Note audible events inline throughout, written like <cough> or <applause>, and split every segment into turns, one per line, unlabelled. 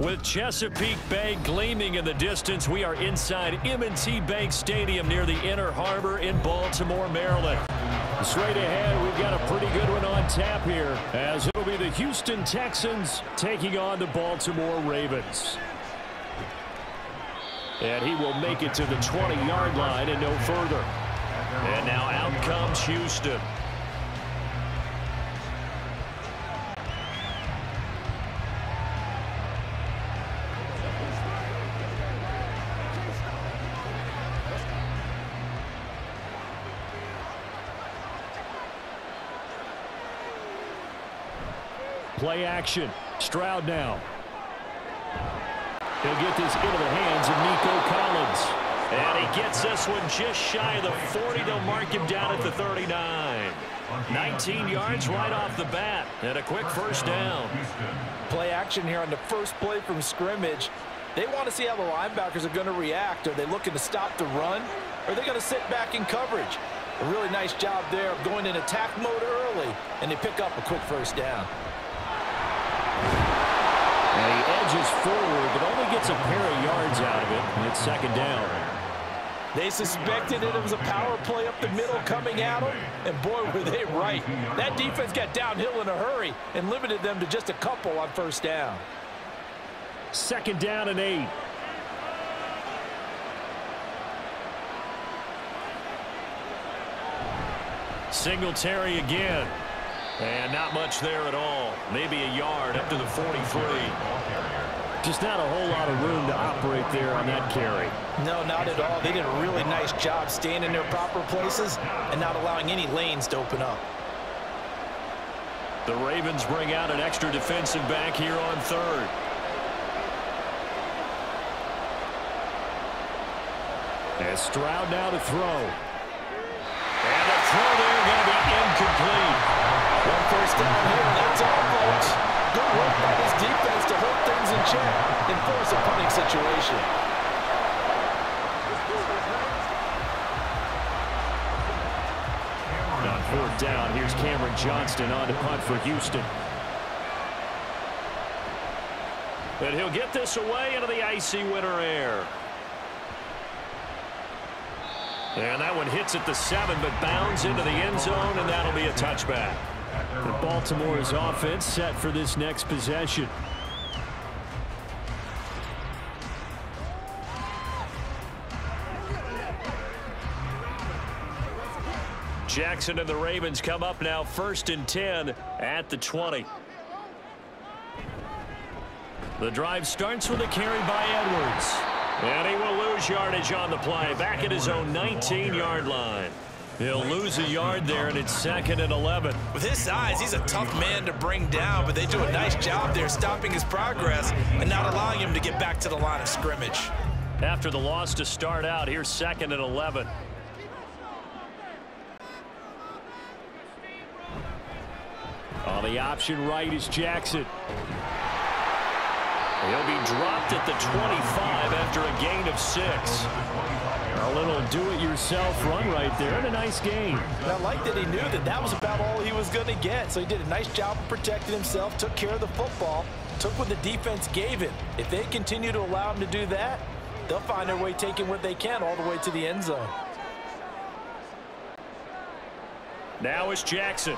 With Chesapeake Bay gleaming in the distance, we are inside M&T Bank Stadium near the Inner Harbor in Baltimore, Maryland. Straight ahead, we've got a pretty good one on tap here, as it'll be the Houston Texans taking on the Baltimore Ravens. And he will make it to the 20-yard line and no further. And now out comes Houston. Play action. Stroud now. He'll get this into the hands of Nico Collins. And he gets this one just shy of the 40. They'll mark him down at the 39. 19 yards right off the bat. And a quick first down.
Play action here on the first play from scrimmage. They want to see how the linebackers are going to react. Are they looking to stop the run? Are they going to sit back in coverage? A really nice job there of going in attack mode early. And they pick up a quick first down.
And forward, but only gets a pair of yards out of it. And it's second down.
They suspected it was a power play up the middle coming at them, and boy, were they right. That defense got downhill in a hurry and limited them to just a couple on first down.
Second down and eight. Singletary again. And not much there at all. Maybe a yard up to the 43. Just not a whole lot of room to operate there on that carry.
No, not at all. They did a really nice job staying in their proper places and not allowing any lanes to open up.
The Ravens bring out an extra defensive back here on third. And Stroud now to throw. And the throw there going to be incomplete.
One first down here, that's all, folks. Good work by this defense things in check and force a punting situation.
On fourth down, here's Cameron Johnston on to punt for Houston. And he'll get this away into the icy winter air. And that one hits at the seven, but bounds into the end zone, and that'll be a touchback. The Baltimore's offense set for this next possession. Jackson and the Ravens come up now first and 10 at the 20. The drive starts with a carry by Edwards. And he will lose yardage on the play back at his own 19-yard line. He'll lose a yard there, and it's second and 11.
With his size, he's a tough man to bring down, but they do a nice job there stopping his progress and not allowing him to get back to the line of scrimmage.
After the loss to start out, here's second and 11. On the option right is Jackson. He'll be dropped at the 25 after a gain of six. A little do-it-yourself run right there and a nice game.
I like that he knew that that was about all he was going to get. So he did a nice job of protecting himself, took care of the football, took what the defense gave him. If they continue to allow him to do that, they'll find their way taking what they can all the way to the end zone.
Now it's Jackson.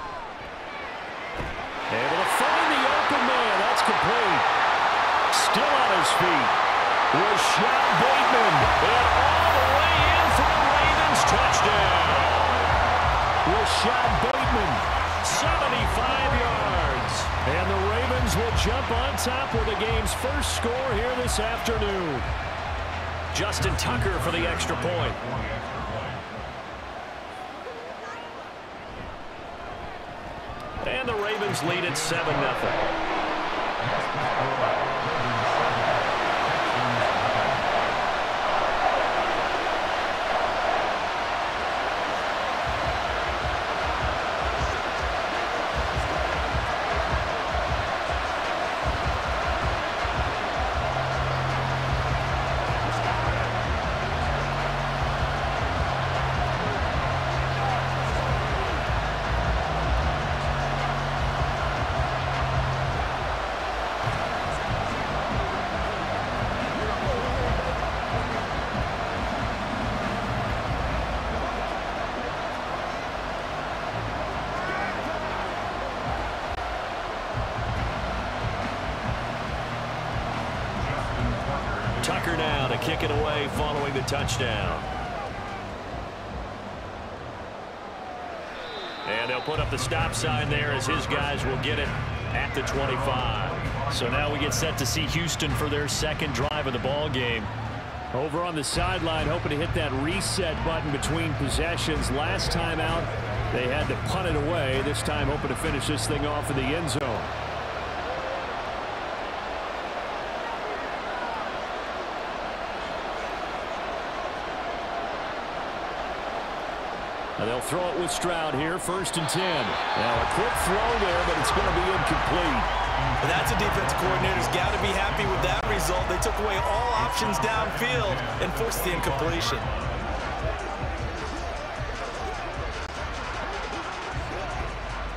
Able to find the open man. That's complete. Still on his feet. Rashod Bateman. And all the way in for the Ravens touchdown. Rashod Bateman, 75 yards. And the Ravens will jump on top with the game's first score here this afternoon. Justin Tucker for the extra point. And the Ravens lead at 7-0.
Away following the touchdown. And they'll put up the stop sign there as his guys will get it at the 25. So now we get set to see Houston for their second drive of the ball game.
Over on the sideline, hoping to hit that reset button between possessions. Last time out, they had to punt it away. This time, hoping to finish this thing off in the end zone. Throw it with Stroud here, first and 10. Now a quick throw there, but it's going to be incomplete.
But That's a defense coordinator's got to be happy with that result. They took away all options downfield and forced the incompletion.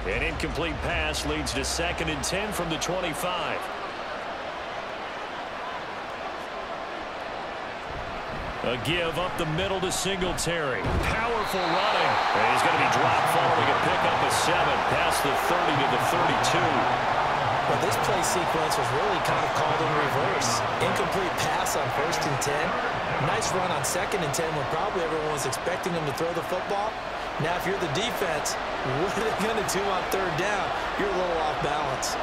An incomplete pass leads to second and 10 from the 25. A give up the middle to Singletary. Powerful running. And he's going to be dropped following a pickup of seven past the 30 to the 32.
Well, this play sequence was really kind of called in reverse. Incomplete pass on first and 10. Nice run on second and 10 when probably everyone was expecting him to throw the football. Now, if you're the defense, <laughs> what are they going to do on third down? You're a little off balance.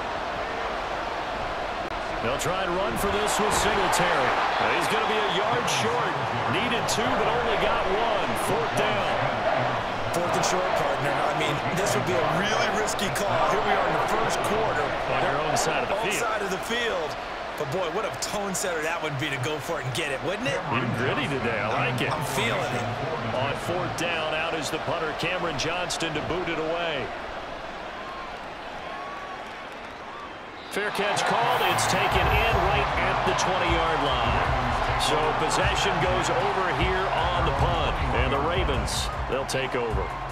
They'll try and run for this with Singletary. He's going to be a yard short. Needed two, but only got one. Fourth down.
Fourth and short, partner. I mean, this would be a really risky call. Here we are in the first quarter.
On your own side of the
own
field.
side of the field. But, boy, what a tone setter that would be to go for it and get it, wouldn't it?
You're gritty today. I like it.
I'm feeling it.
On fourth down, out is the punter, Cameron Johnston, to boot it away. Fair catch called. It's taken in right at the 20-yard line. So possession goes over here on the punt. And the Ravens, they'll take over.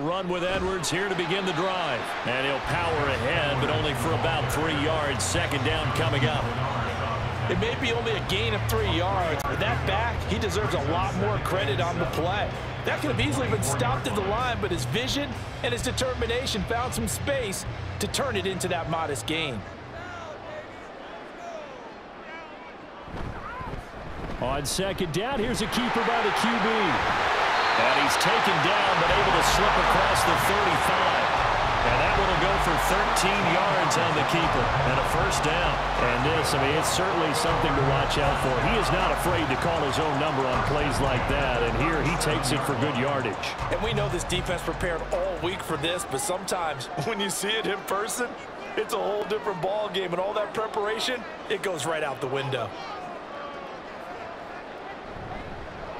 They'll run with Edwards here to begin the drive. And he'll power ahead, but only for about three yards. Second down coming up.
It may be only a gain of three yards, but that back, he deserves a lot more credit on the play. That could have easily been stopped at the line, but his vision and his determination found some space to turn it into that modest gain.
On second down, here's a keeper by the QB.
And he's taken down, but able to slip across the 35. And that one will go for 13 yards on the keeper and a first down.
And this, I mean, it's certainly something to watch out for. He is not afraid to call his own number on plays like that. And here he takes it for good yardage.
And we know this defense prepared all week for this, but sometimes <laughs> when you see it in person, it's a whole different ball game. And all that preparation, it goes right out the window.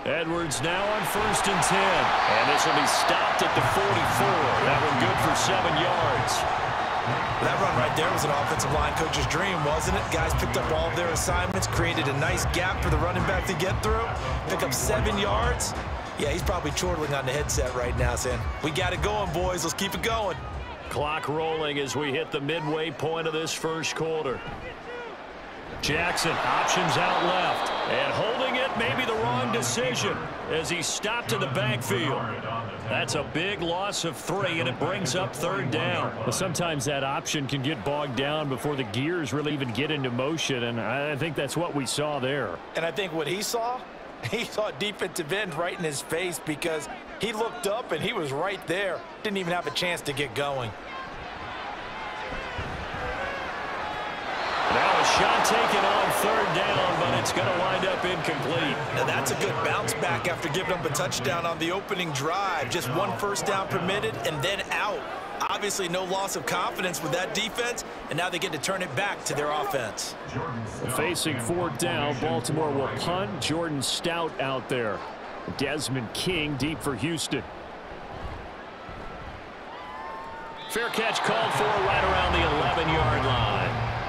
Edwards now on first and 10. And this will be stopped at the 44. That one good for seven yards.
That run right there was an offensive line coach's dream, wasn't it? Guys picked up all of their assignments, created a nice gap for the running back to get through, pick up seven yards. Yeah, he's probably chortling on the headset right now saying, we got it going, boys. Let's keep it going.
Clock rolling as we hit the midway point of this first quarter. Jackson options out left. And holding it may be the wrong decision as he stopped in the backfield. That's a big loss of three, and it brings up third down.
Well, sometimes that option can get bogged down before the gears really even get into motion, and I think that's what we saw there.
And I think what he saw, <laughs> he saw defensive end right in his face because he looked up and he was right there. Didn't even have a chance to get going.
Now a shot taken on third down, it's going to wind up incomplete.
Now that's a good bounce back after giving up a touchdown on the opening drive. Just one first down permitted and then out. Obviously no loss of confidence with that defense, and now they get to turn it back to their offense.
Facing fourth down, Baltimore will punt. Jordan Stout out there. Desmond King deep for Houston.
Fair catch called for right around the 11-yard line.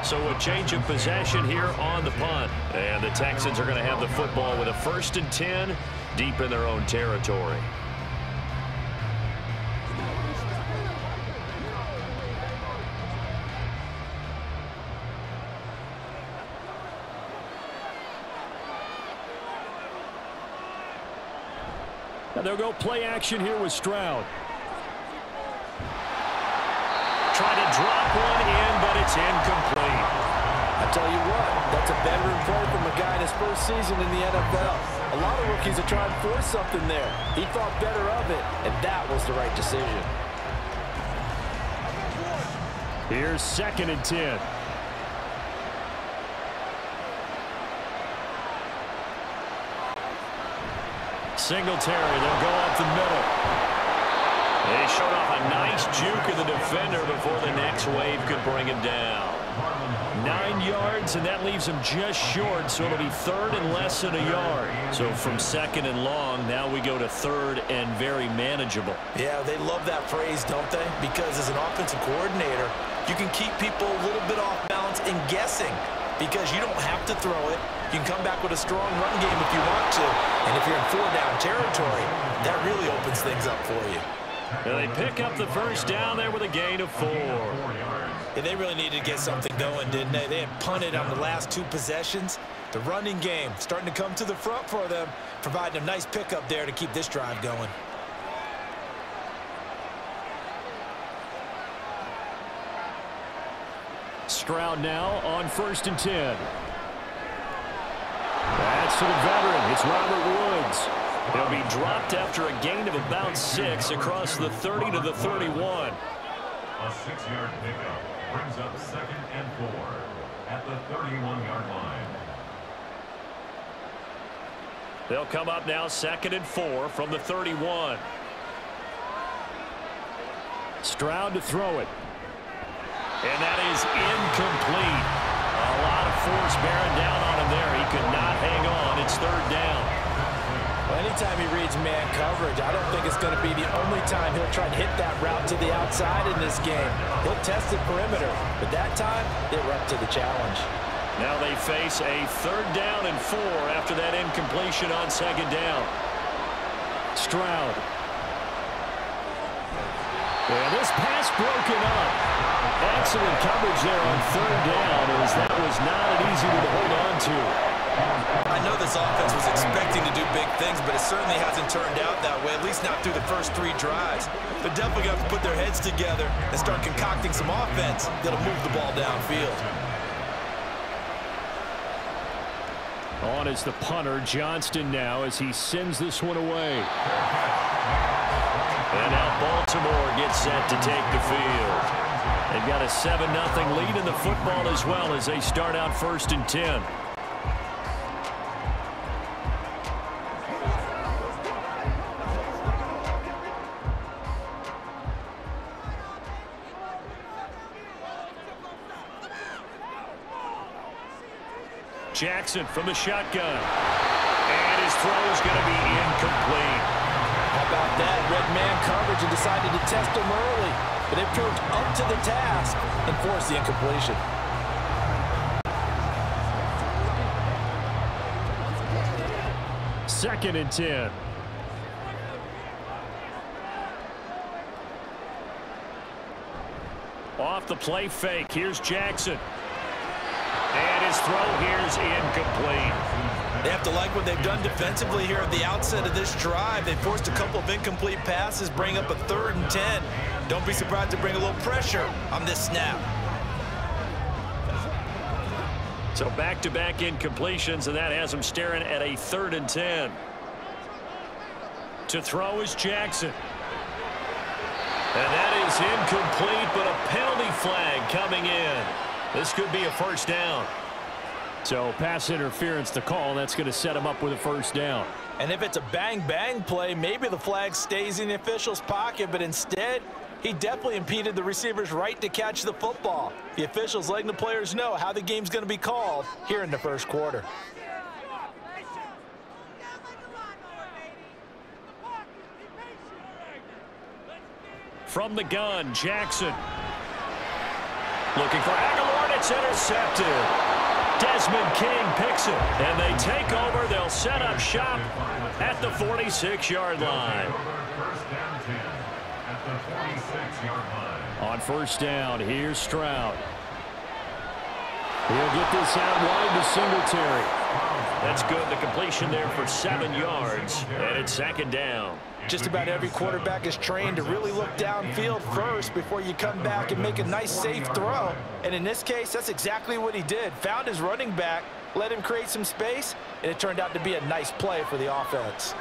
So a change of possession here on the punt. And the Texans are going to have the football with a first and 10 deep in their own territory.
And they'll go play action here with Stroud.
Try to drop one in, but it's incomplete.
Tell you what, that's a veteran play from a guy in his first season in the NFL. A lot of rookies are trying to force something there. He thought better of it, and that was the right decision.
Here's second and 10. Singletary, they'll go up the middle.
They showed off a nice juke of the defender before the next wave could bring him down.
Nine yards, and that leaves him just short, so it'll be third and less than a yard.
So from second and long, now we go to third and very manageable.
Yeah, they love that phrase, don't they? Because as an offensive coordinator, you can keep people a little bit off balance and guessing because you don't have to throw it. You can come back with a strong run game if you want to. And if you're in four-down territory, that really opens things up for you.
And they pick up the first down there with a gain of four.
Yeah, they really needed to get something going, didn't they? They had punted on the last two possessions. The running game starting to come to the front for them, providing a nice pickup there to keep this drive going.
Stroud now on first and 10. That's to the veteran. It's Robert Woods. He'll be dropped after a gain of about six across the 30 to the 31.
A six-yard pickup brings up second and four at the 31-yard line.
They'll come up now second and four from the 31. Stroud to throw it. And that is incomplete. A lot of force bearing down on him there. He could not hang on. It's third down.
Well, anytime he reads man coverage, I don't think it's going to be the only time he'll try to hit that route to the outside in this game. He'll test the perimeter, but that time, they were up to the challenge.
Now they face a third down and four after that incompletion on second down. Stroud. And this pass broken up. Excellent coverage there on third down as that was not an easy one to hold on to.
I know this offense was expecting to do big things, but it certainly hasn't turned out that way, at least not through the first three drives. They're definitely going to put their heads together and start concocting some offense that'll move the ball downfield.
On is the punter, Johnston now as he sends this one away.
And now Baltimore gets set to take the field.
They've got a 7-0 lead in the football as well as they start out first and 10. Jackson from the shotgun. And his throw is going to be incomplete.
How about that? Read man coverage and decided to test him early. But it proved up to the task and forced the incompletion.
Second and 10. Off the play fake. Here's Jackson. And his throw here's incomplete.
They have to like what they've done defensively here at the outset of this drive. They forced a couple of incomplete passes, bring up a third and 10. Don't be surprised to bring a little pressure on this snap.
So back-to-back -back incompletions, and that has them staring at a third and 10. To throw is Jackson. And that is incomplete, but a penalty flag coming in. This could be a first down. So pass interference to call, and that's going to set him up with a first down.
And if it's a bang-bang play, maybe the flag stays in the official's pocket, but instead, he definitely impeded the receiver's right to catch the football. The officials letting the players know how the game's going to be called here in the first quarter.
From the gun, Jackson. Looking for Agholor, it's intercepted. Desmond King picks it, and they take over. They'll set up shop at the 46-yard line. On first down, here's Stroud. He'll get this out wide to Singletary. That's good. The completion there for seven yards, and it's second down.
Just about every quarterback is trained to really look downfield first before you come back and make a nice, safe throw. And in this case, that's exactly what he did. Found his running back, let him create some space, and it turned out to be a nice play for the offense.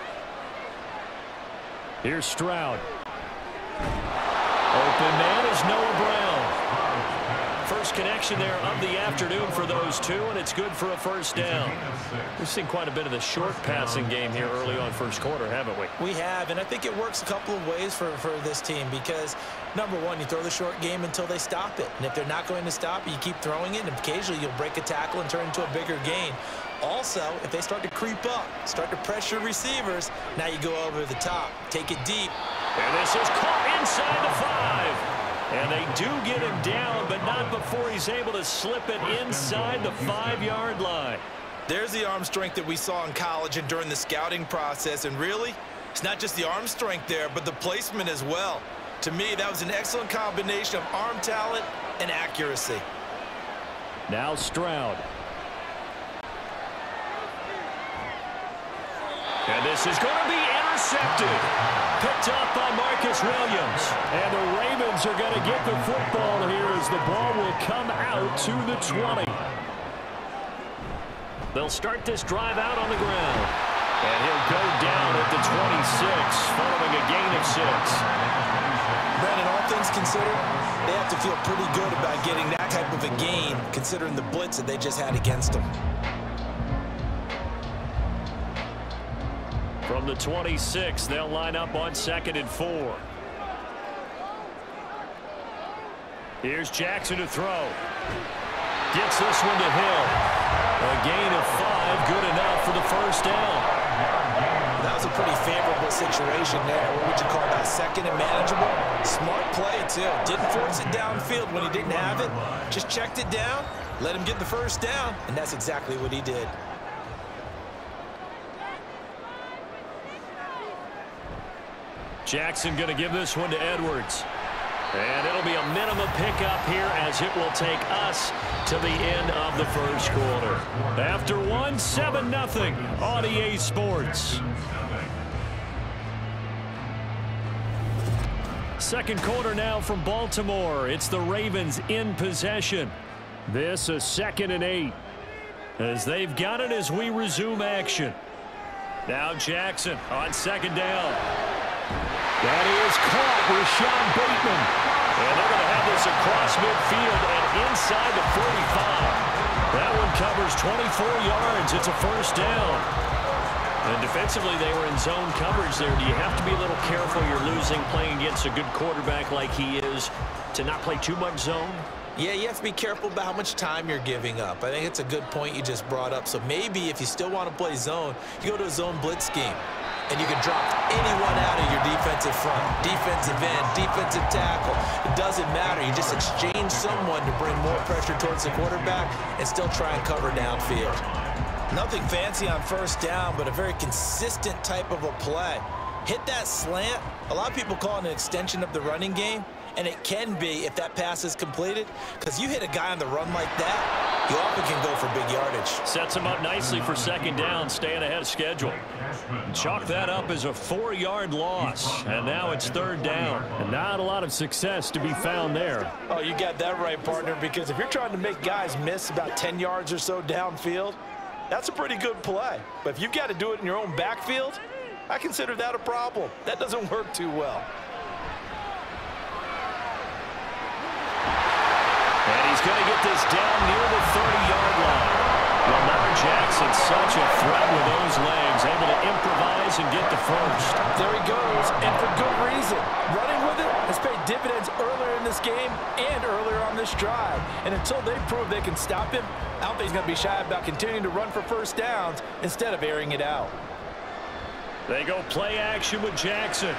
Here's Stroud. Open man is Noah Brown. First connection there of the afternoon for those two, and it's good for a first down. We've seen quite a bit of the short passing game here early on first quarter, haven't we?
We have, and I think it works a couple of ways for, for this team because, number one, you throw the short game until they stop it. And if they're not going to stop it, you keep throwing it, and occasionally you'll break a tackle and turn into a bigger gain. Also, if they start to creep up, start to pressure receivers, now you go over the top, take it deep.
And this is caught inside the five. And they do get him down, but not before he's able to slip it inside the five-yard line.
There's the arm strength that we saw in college and during the scouting process. And really, it's not just the arm strength there, but the placement as well. To me, that was an excellent combination of arm talent and accuracy.
Now Stroud. And this is going to be intercepted. Picked up by Marcus Williams. And the Ravens are going to get the football here as the ball will come out to the 20. They'll start this drive out on the ground. And he'll go down at the 26 following a gain of six.
Brandon, all things considered, they have to feel pretty good about getting that type of a gain considering the blitz that they just had against them.
From the 26, they'll line up on second and four. Here's Jackson to throw. Gets this one to Hill. A gain of five, good enough for the first down.
That was a pretty favorable situation there. What would you call that? Second and manageable? Smart play, too. Didn't force it downfield when he didn't have it. Just checked it down, let him get the first down, and that's exactly what he did.
Jackson going to give this one to Edwards. And it'll be a minimum pickup here as it will take us to the end of the first quarter. After one, 7-0 on EA Sports. Second quarter now from Baltimore. It's the Ravens in possession. This a second and eight. As they've got it as we resume action. Now Jackson on second down. That is caught Sean Bateman. And they're going to have this across midfield and inside the 45. That one covers 24 yards. It's a first down. And defensively, they were in zone coverage there. Do you have to be a little careful you're losing playing against a good quarterback like he is to not play too much zone?
Yeah, you have to be careful about how much time you're giving up. I think it's a good point you just brought up. So maybe if you still want to play zone, you go to a zone blitz scheme and you can drop anyone out of your defensive front, defensive end, defensive tackle. It doesn't matter. You just exchange someone to bring more pressure towards the quarterback and still try and cover downfield. Nothing fancy on first down, but a very consistent type of a play. Hit that slant. A lot of people call it an extension of the running game, and it can be if that pass is completed, because you hit a guy on the run like that, you often can go for big yardage.
Sets him up nicely for second down, staying ahead of schedule. Chalk that up as a four-yard loss, and now it's third down. And not a lot of success to be found there.
Oh, you got that right, partner, because if you're trying to make guys miss about 10 yards or so downfield, that's a pretty good play. But if you've got to do it in your own backfield, I consider that a problem. That doesn't work too well.
And he's going to get this down near the 30-yard line. Lamar Jackson, such a threat with those legs, able to improvise and get the first.
There he goes, and for good reason. Running with it has paid dividends earlier in this game and earlier on this drive. And until they prove they can stop him, I don't think he's going to be shy about continuing to run for first downs instead of airing it out.
They go play action with Jackson.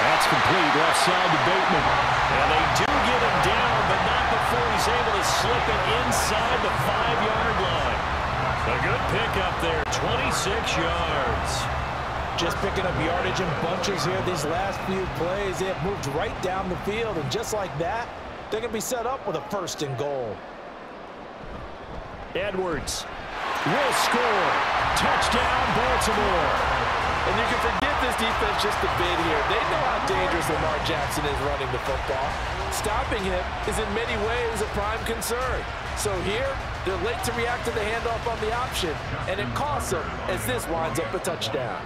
That's complete left side to Bateman. And they do get him down, but not before he's able to slip it inside the five-yard line. A good pickup there, 26 yards.
Just picking up yardage in bunches here these last few plays. They have moved right down the field, and just like that, they're going to be set up with a first and goal.
Edwards.
will score. Touchdown, Baltimore.
And you can forget this defense just a bit here. They know how dangerous Lamar Jackson is running the football. Stopping him is in many ways a prime concern. So here, they're late to react to the handoff on the option, and it costs them as this winds up a touchdown.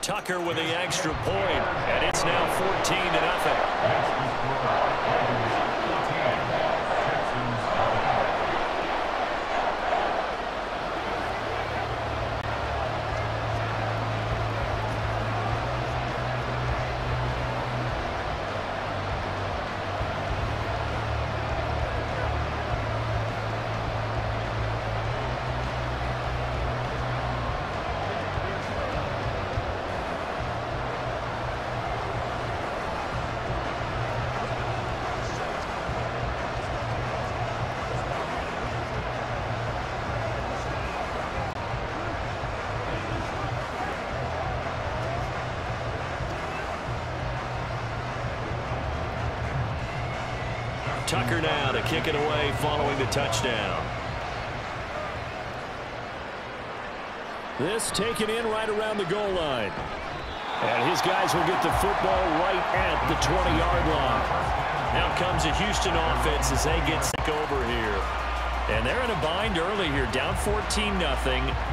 Tucker with the extra point, and it's now 14 to nothing. Now to kick it away following the touchdown.
This taken in right around the goal line. And his guys will get the football right at the 20-yard line.
Now comes a Houston offense as they get sick over here. And they're in a bind early here, down 14-0.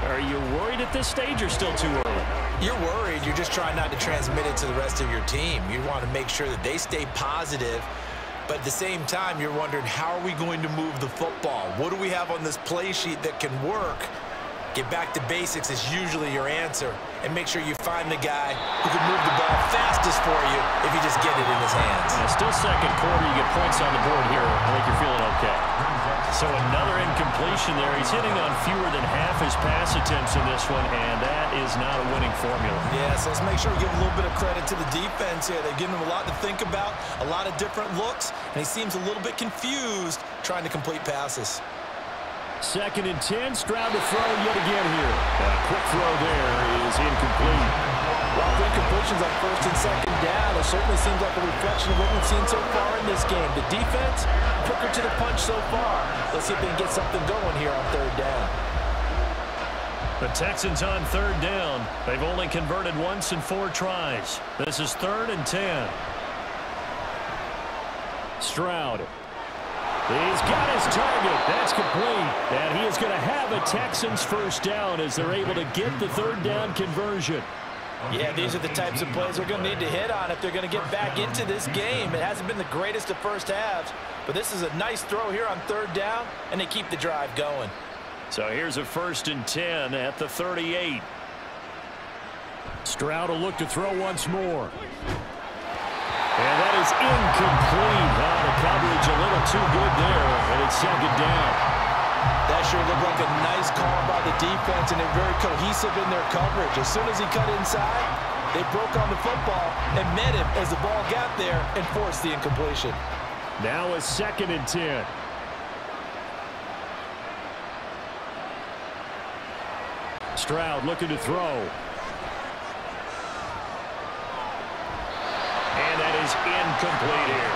Are you worried at this stage or still too early?
You're worried. You're just trying not to transmit it to the rest of your team. You want to make sure that they stay positive but at the same time, you're wondering, how are we going to move the football? What do we have on this play sheet that can work? Get back to basics is usually your answer. And make sure you find the guy who can move the ball fastest for you if you just get it in his hands.
Yeah, still second quarter. You get points on the board here. I think you're feeling okay. So another incompletion there. He's hitting on fewer than half his pass attempts in this one, and that is not a winning formula.
Yeah, so let's make sure we give a little bit of credit to the defense here. They've given him a lot to think about, a lot of different looks, and he seems a little bit confused trying to complete passes.
Second and 10, Stroud to throw yet again here. A quick throw there is incomplete.
Well, the incompletions on first and second down, it certainly seems like a reflection of what we've seen so far in this game. The defense, quicker to the punch so far. Let's see if they can get something going here on third down.
The Texans on third down. They've only converted once in four tries. This is third and 10.
Stroud. He's got his target. That's complete. And he is going to have a Texans first down as they're able to get the third down conversion.
Yeah, these are the types of plays they're going to need to hit on if they're going to get back into this game. It hasn't been the greatest of first halves, but this is a nice throw here on third down, and they keep the drive going.
So here's a first and 10 at the 38.
Stroud will look to throw once more. And that is incomplete. Oh, the coverage a little too good there, and it's second down.
That sure looked like a nice call by the defense, and they're very cohesive in their coverage. As soon as he cut inside, they broke on the football and met him as the ball got there and forced the incompletion.
Now a second and 10. Stroud looking to throw.
And that is incomplete here.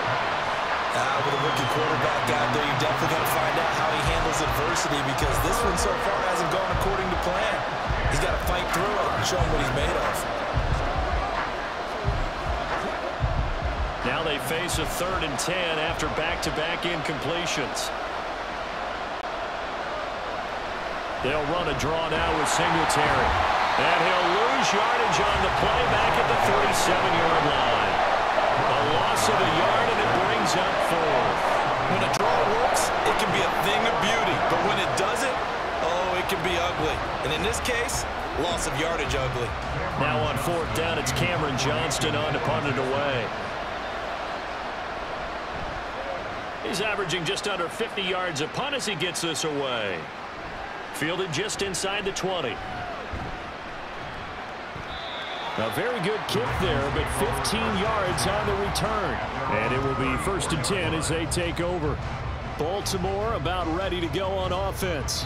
Uh, with a rookie quarterback out there, you definitely got to find out how he handles adversity because this one so far hasn't gone according to plan. He's got to fight through it and show him what he's made of.
Now they face a third and 10 after back-to-back -back incompletions.
They'll run a draw now with Singletary. And he'll lose yardage on the play back at the 37-yard line. A loss of a yard, and it brings up fourth.
When a draw works, it can be a thing of beauty. But when it doesn't, oh, it can be ugly. And in this case, loss of yardage ugly.
Now on fourth down, it's Cameron Johnston on to punt it away. He's averaging just under 50 yards a punt as he gets this away. Fielded just inside the 20.
A very good kick there, but 15 yards on the return. And it will be first and 10 as they take over. Baltimore about ready to go on offense.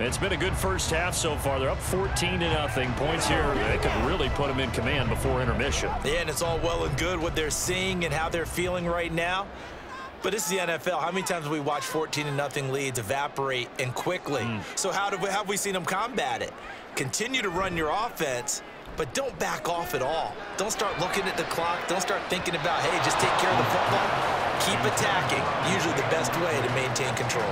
It's been a good first half so far. They're up 14 to nothing. Points here, they could really put them in command before intermission.
Yeah, and it's all well and good what they're seeing and how they're feeling right now. But this is the NFL. How many times have we watch 14 to nothing leads evaporate and quickly? Mm. So how do we, have we seen them combat it? Continue to run your offense, but don't back off at all. Don't start looking at the clock. Don't start thinking about, hey, just take care of the football. Keep attacking. Usually the best way to maintain control.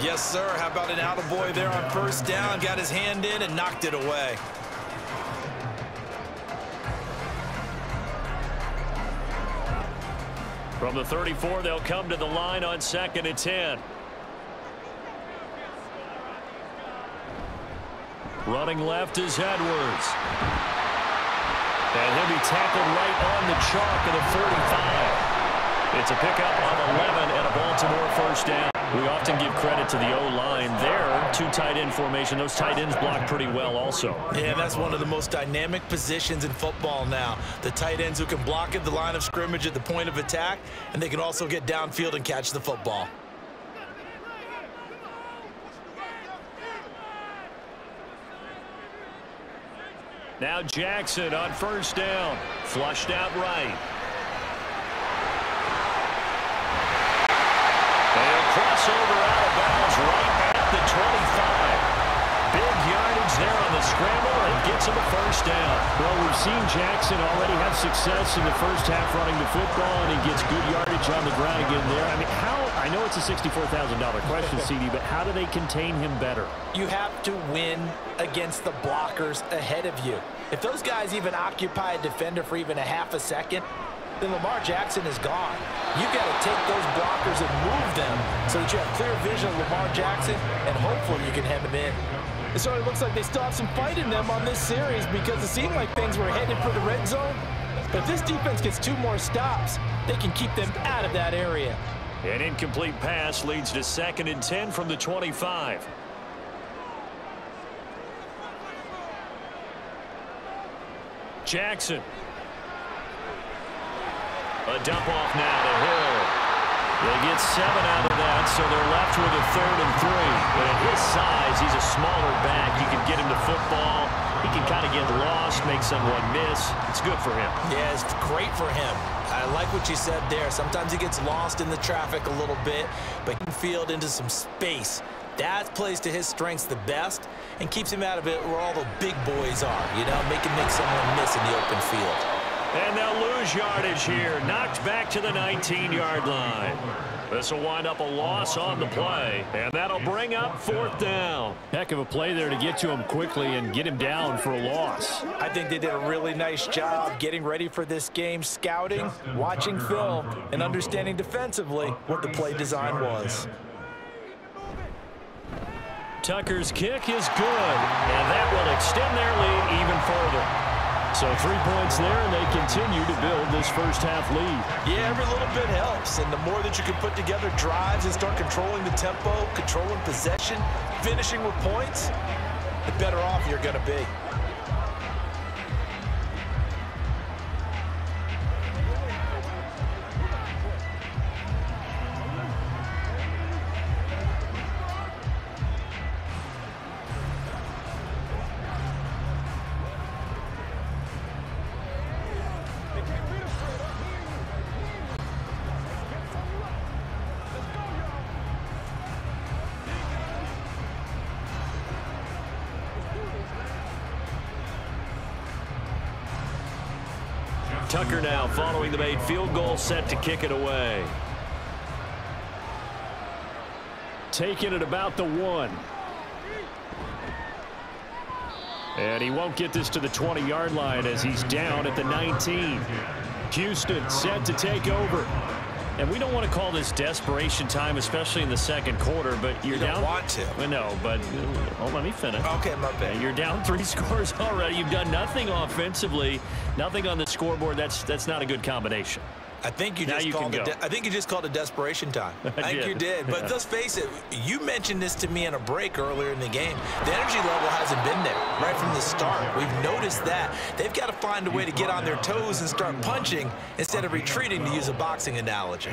Yes, sir. How about an attaboy there on first down? Got his hand in and knocked it away.
From the 34, they'll come to the line on second and 10. Running left is Edwards. And he'll be tackled right on the chalk of the 45. It's a pickup of 11 and a Baltimore first down. We often give credit to the O-line there. Two tight end formation. Those tight ends block pretty well also.
Yeah, that's one of the most dynamic positions in football now. The tight ends who can block at the line of scrimmage at the point of attack, and they can also get downfield and catch the football.
Now Jackson on first down. Flushed out right. Crossover out of bounds right at the 25. Big yardage there on the scramble and gets him a first down.
Well, we've seen Jackson already have success in the first half running the football, and he gets good yardage on the ground again there. I mean, how, I know it's a $64,000 question, <laughs> CD, but how do they contain him better?
You have to win against the blockers ahead of you. If those guys even occupy a defender for even a half a second, then Lamar Jackson is gone. You've got to take those blockers and move them so that you have clear vision of Lamar Jackson, and hopefully you can hem him in.
So It looks like they still have some fight in them on this series because it seemed like things were headed for the red zone. But if this defense gets two more stops, they can keep them out of that area.
An incomplete pass leads to second and 10 from the 25. Jackson a dump off now to Hill. They get seven out of that, so they're left with a third and three. But at his size, he's a smaller back. You can get him to football. He can kind of get lost, make someone miss. It's good for him.
Yeah, it's great for him. I like what you said there. Sometimes he gets lost in the traffic a little bit, but he can field into some space. That plays to his strengths the best and keeps him out of it where all the big boys are, you know, make him make someone miss in the open field.
And they'll lose yardage here. Knocked back to the 19-yard line. This will wind up a loss on the play, and that'll bring up fourth down.
Heck of a play there to get to him quickly and get him down for a loss.
I think they did a really nice job getting ready for this game, scouting, watching film, and understanding defensively what the play design was.
Tucker's kick is good, and that will extend their lead even further. So three points there, and they continue to build this first half lead.
Yeah, every little bit helps. And the more that you can put together drives and start controlling the tempo, controlling possession, finishing with points, the better off you're going to be.
The made field goal set to kick it away.
Taking it about the one. And he won't get this to the 20-yard line as he's down at the 19. Houston set to take over. And we don't want to call this desperation time, especially in the second quarter, but you're
you
down.
want to.
I know, but oh, let me finish.
Okay, my bad.
You're down <laughs> three scores already. You've done nothing offensively, nothing on the scoreboard. That's that's not a good combination.
I think you just you called it. I think you just called it desperation time. I, <laughs> I think you did. But yeah. let's face it. You mentioned this to me in a break earlier in the game. The energy level hasn't been there right from the start. We've noticed that they've got to find a way to get on their toes and start punching instead of retreating. To use a boxing analogy.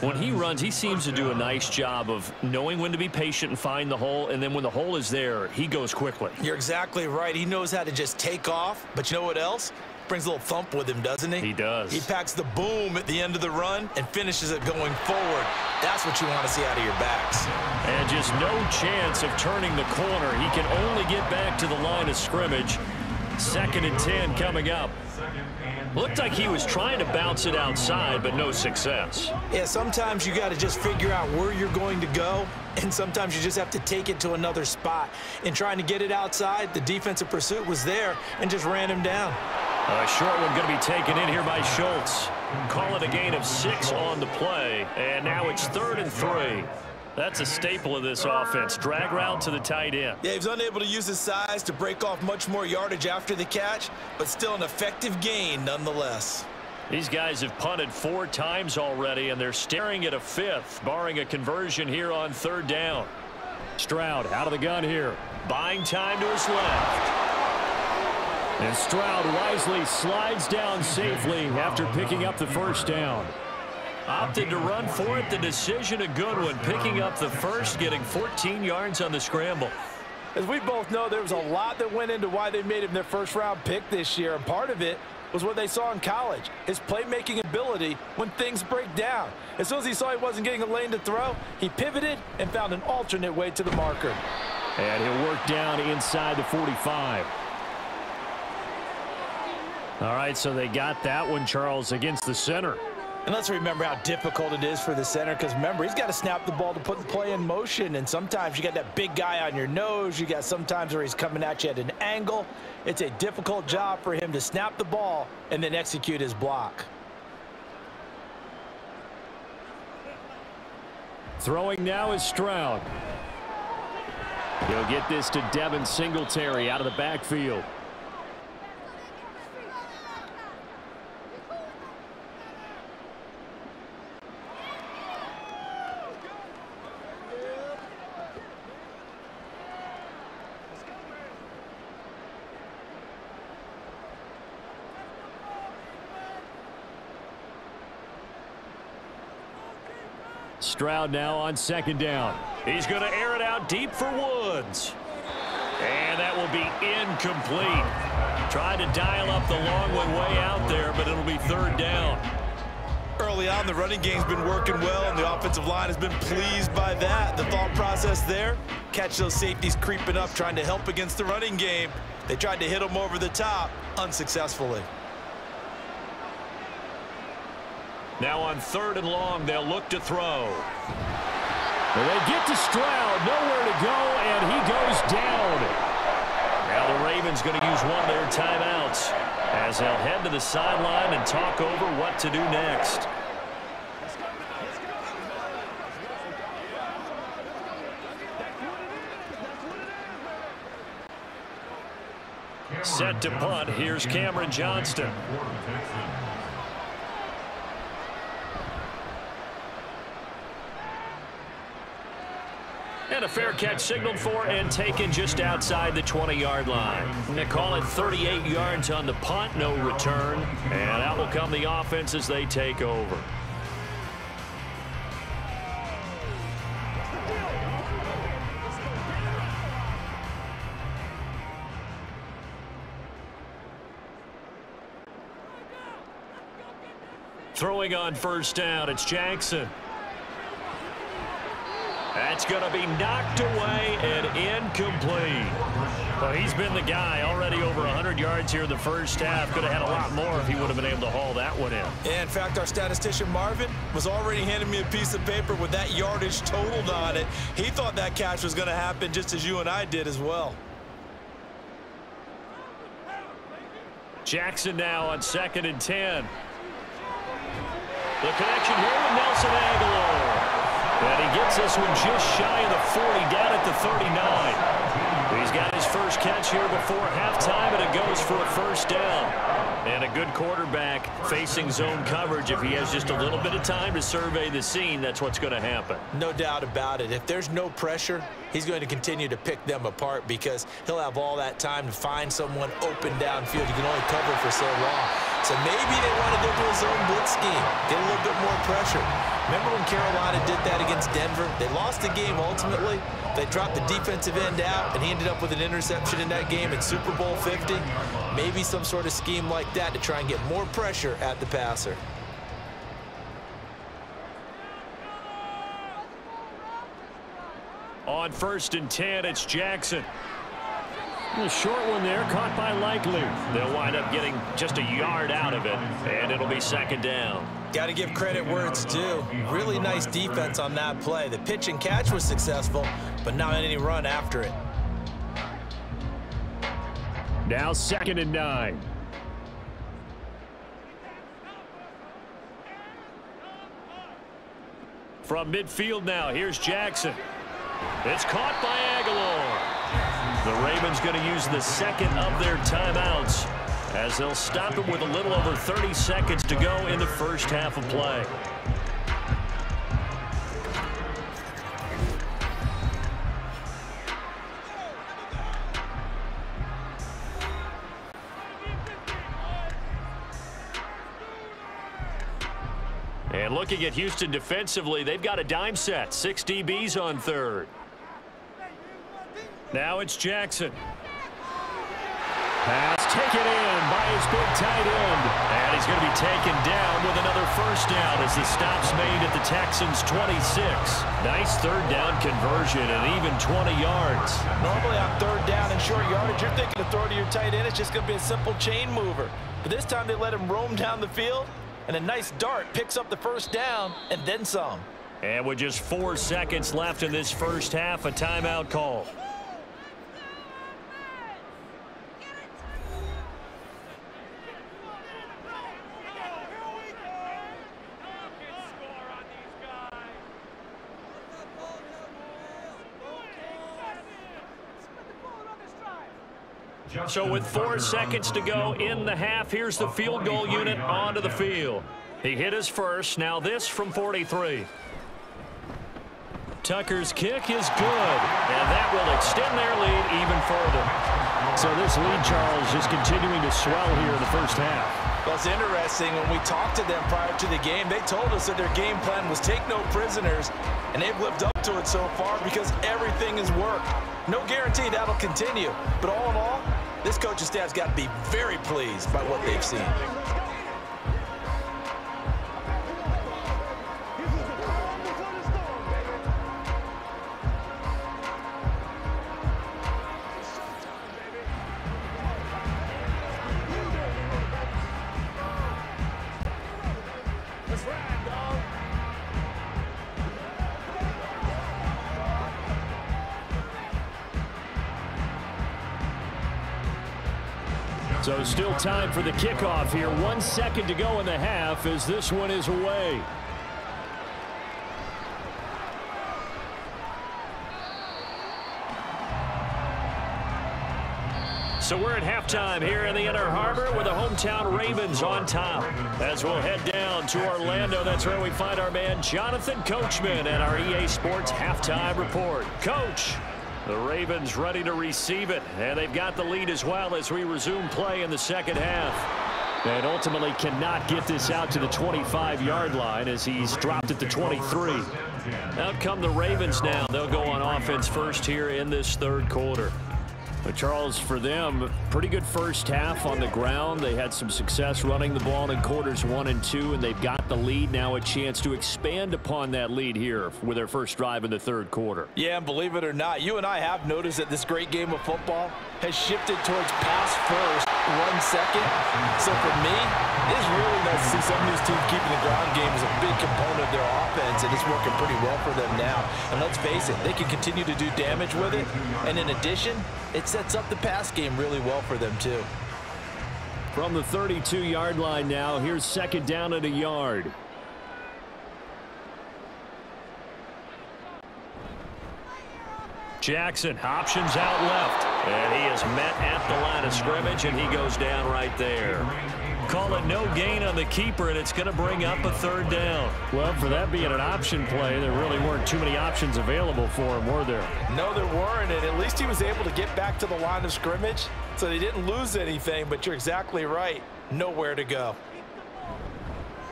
When he runs, he seems to do a nice job of knowing when to be patient and find the hole, and then when the hole is there, he goes quickly.
You're exactly right. He knows how to just take off. But you know what else?
Brings a little thump with him, doesn't he?
He does.
He packs the boom at the end of the run and finishes it going forward. That's what you want to see out of your backs.
And just no chance of turning the corner. He can only get back to the line of scrimmage. Second and 10 coming up. Looked like he was trying to bounce it outside, but no success.
Yeah, sometimes you got to just figure out where you're going to go, and sometimes you just have to take it to another spot. In trying to get it outside, the defensive pursuit was there and just ran him down.
A short one going to be taken in here by Schultz. Call it a gain of six on the play, and now it's third and three. That's a staple of this offense. Drag route to the tight end.
Yeah, he was unable to use his size to break off much more yardage after the catch, but still an effective gain nonetheless.
These guys have punted four times already, and they're staring at a fifth, barring a conversion here on third down. Stroud out of the gun here. Buying time to his left. And Stroud wisely slides down safely after picking up the first down. Opted to run for it. The decision a good one. Picking up the first, getting 14 yards on the scramble.
As we both know, there was a lot that went into why they made him their first-round pick this year, and part of it was what they saw in college, his playmaking ability when things break down. As soon as he saw he wasn't getting a lane to throw, he pivoted and found an alternate way to the marker.
And he'll work down inside the 45. All right, so they got that one, Charles, against the center.
And let's remember how difficult it is for the center because remember, he's got to snap the ball to put the play in motion. And sometimes you got that big guy on your nose. You got sometimes where he's coming at you at an angle. It's a difficult job for him to snap the ball and then execute his block.
Throwing now is Stroud. He'll get this to Devin Singletary out of the backfield. Stroud now on second down. He's going to air it out deep for Woods. And that will be incomplete. Tried to dial up the long one way out there, but it'll be third down.
Early on, the running game's been working well, and the offensive line has been pleased by that. The thought process there, catch those safeties creeping up, trying to help against the running game. They tried to hit them over the top, unsuccessfully.
Now on third and long, they'll look to throw. Well, they get to Stroud, nowhere to go, and he goes down. Now the Ravens going to use one of their timeouts as they'll head to the sideline and talk over what to do next. Set to punt. Here's Cameron Johnston. A fair catch signaled for and taken just outside the 20-yard line. They call it 38 yards on the punt, no return. And out will come the offense as they take over. Throwing on first down, it's Jackson. That's going to be knocked away and incomplete. Well, he's been the guy already over 100 yards here in the first half. Could have had a lot more if he would have been able to haul that one in.
Yeah, in fact, our statistician Marvin was already handing me a piece of paper with that yardage totaled on it. He thought that catch was going to happen just as you and I did as well.
Jackson now on second and 10. The connection here with Nelson Agholor. And he gets this one just shy of the 40, down at the 39. He's got his first catch here before halftime, and it goes for a first down. And a good quarterback facing zone coverage. If he has just a little bit of time to survey the scene, that's what's going to happen.
No doubt about it. If there's no pressure, he's going to continue to pick them apart because he'll have all that time to find someone open downfield. You can only cover for so long. So maybe they want to go to a zone blitz scheme, get a little bit more pressure. Remember when Carolina did that against Denver? They lost the game ultimately. They dropped the defensive end out, and he ended up with an interception in that game in Super Bowl 50. Maybe some sort of scheme like that to try and get more pressure at the passer.
On first and 10, it's Jackson.
A short one there, caught by Likely.
They'll wind up getting just a yard out of it, and it'll be second down.
Got to give credit where it's due. Really nice defense on that play. The pitch and catch was successful, but not any run after it.
Now second and nine.
From midfield now, here's Jackson. It's caught by Agholor. The Ravens going to use the second of their timeouts as they'll stop him with a little over 30 seconds to go in the first half of play. And looking at Houston defensively, they've got a dime set. Six DBs on third. Now it's Jackson.
Pass taken in by his big tight end.
And he's going to be taken down with another first down as the stop's made at the Texans' 26. Nice third down conversion and even 20 yards.
Normally on third down and short yardage, you're thinking to throw to your tight end. It's just going to be a simple chain mover. But this time they let him roam down the field, and a nice dart picks up the first down and then some.
And with just four seconds left in this first half, a timeout call. So with four seconds to go in the half, here's the field goal unit onto the field. He hit his first. Now this from 43. Tucker's kick is good, and that will extend their lead even further.
So this lead, Charles, just continuing to swell here in the first half.
Well, it's interesting. When we talked to them prior to the game, they told us that their game plan was take no prisoners, and they've lived up to it so far because everything has worked. No guarantee that'll continue, but all in all, this coaching staff's got to be very pleased by what they've seen.
Time for the kickoff here. One second to go in the half as this one is away.
So we're at halftime here in the Inner Harbor with the hometown Ravens on top. As we'll head down to Orlando, that's where we find our man Jonathan Coachman and our EA Sports halftime report. Coach, the Ravens ready to receive it, and they've got the lead as well as we resume play in the second half.
And ultimately cannot get this out to the 25-yard line as he's dropped at the 23.
Out come the Ravens now. They'll go on offense first here in this third quarter.
But Charles, for them, pretty good first half on the ground. They had some success running the ball in quarters one and two, and they've got the lead. Now a chance to expand upon that lead here with their first drive in the third quarter.
Yeah, and believe it or not, you and I have noticed that this great game of football has shifted towards pass first, run second. So for me, it's really nice to see some of these teams keeping the ground game as a big component of their offense, and it's working pretty well for them now. And let's face it, they can continue to do damage with it. And in addition, it sets up the pass game really well for them, too.
From the 32-yard line now, here's second down at a yard.
Jackson options out left. And he is met at the line of scrimmage, and he goes down right there. Call it no gain on the keeper, and it's going to bring up a third down.
Well, for that being an option play, there really weren't too many options available for him, were there?
No, there weren't, and at least he was able to get back to the line of scrimmage, so they didn't lose anything, but you're exactly right. nowhere to go.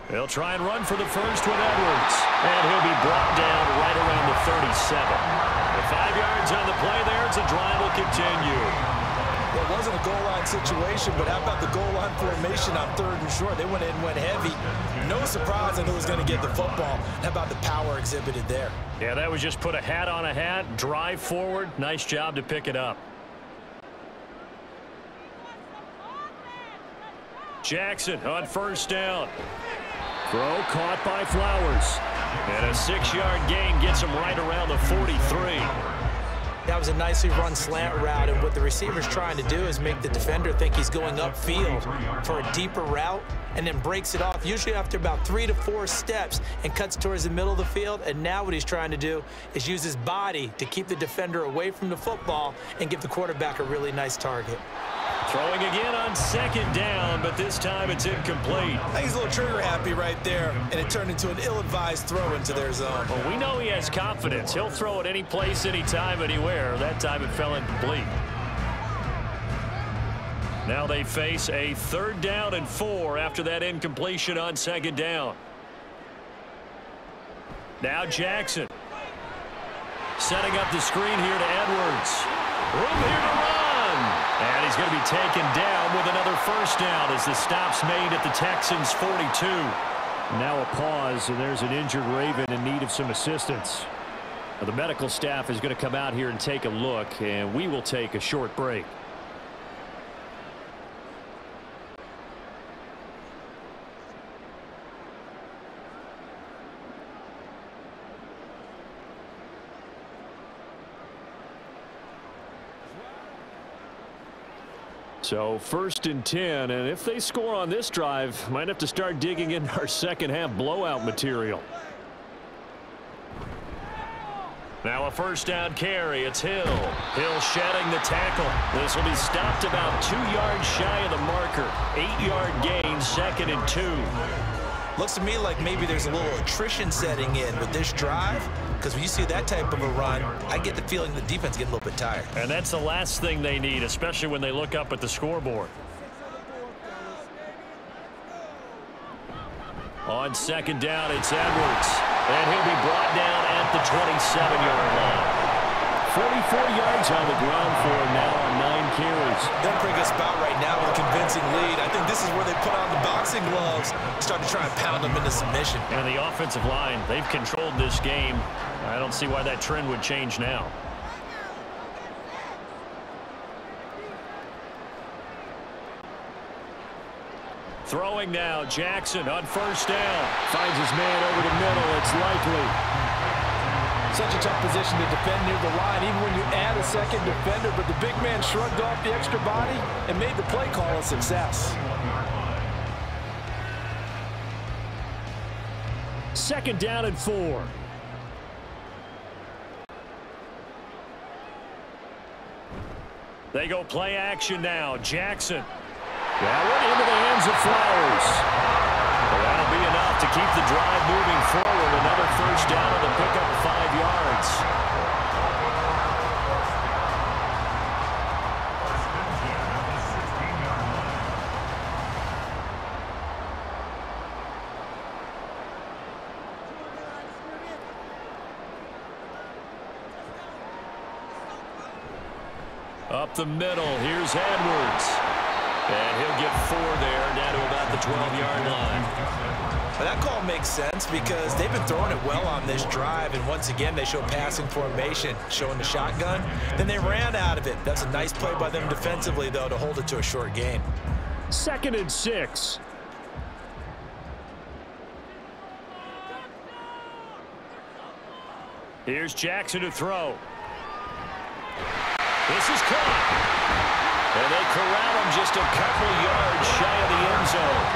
They'll try and run for the first with Edwards. And he'll be brought down right around the 37. The five yards on the play there. It's a drive will continue.
Wasn't a goal line situation, but how about the goal line formation on third and short? They went in went heavy. No surprise that it was going to get the football. How about the power exhibited there?
Yeah, that was just put a hat on a hat, drive forward. Nice job to pick it up. Jackson on first down. Throw caught by Flowers. And a six-yard gain gets him right around the 43.
That was a nicely run slant route, and what the receiver's trying to do is make the defender think he's going upfield for a deeper route and then breaks it off, usually after about three to four steps and cuts towards the middle of the field. And now what he's trying to do is use his body to keep the defender away from the football and give the quarterback a really nice target.
Throwing again on second down, but this time it's incomplete.
I think he's a little trigger happy right there, and it turned into an ill-advised throw into their zone.
Well, we know he has confidence. He'll throw it any place, anytime, anywhere. That time it fell incomplete. Now they face a third down and four after that incompletion on second down. Now Jackson. Setting up the screen here to Edwards. Room here to run. And he's going to be taken down with another first down as the stop's made at the Texans' 42. Now a pause, and there's an injured Raven in need of some assistance. The medical staff is going to come out here and take a look, and we will take a short break. So first and 10, and if they score on this drive, might have to start digging in our second half blowout material. Now a first down carry. It's Hill. Hill shedding the tackle. This will be stopped about two yards shy of the marker. Eight-yard gain, second and two.
Looks to me like maybe there's a little attrition setting in with this drive. Because when you see that type of a run, I get the feeling the defense get a little bit tired.
And that's the last thing they need, especially when they look up at the scoreboard. On second down, it's Edwards. And he'll be brought down at the 27-yard line. 44 yards on the ground for him now on nine carries.
They're pretty good spot right now with a convincing lead. I think this is where they put on the boxing gloves, start to try and pound them into submission.
And the offensive line, they've controlled this game. I don't see why that trend would change now. Throwing now, Jackson on first down. Finds his man over the middle. It's Likely.
Such a tough position to defend near the line, even when you add a second defender. But the big man shrugged off the extra body and made the play call a success.
Second down and four. They go play action now. Jackson. That went into the hands of Flowers. Well, that'll be enough to keep the drive moving forward. Another first down to pick up five yards. Up the middle, here's Edwards. And he'll get four there down to about the 12-yard line.
Well, that call makes sense because they've been throwing it well on this drive, and once again, they show passing formation, showing the shotgun. Then they ran out of it. That's a nice play by them defensively, though, to hold it to a short game.
Second and six. Here's Jackson to throw. This is caught. And they corral him just a couple yards shy of the end zone.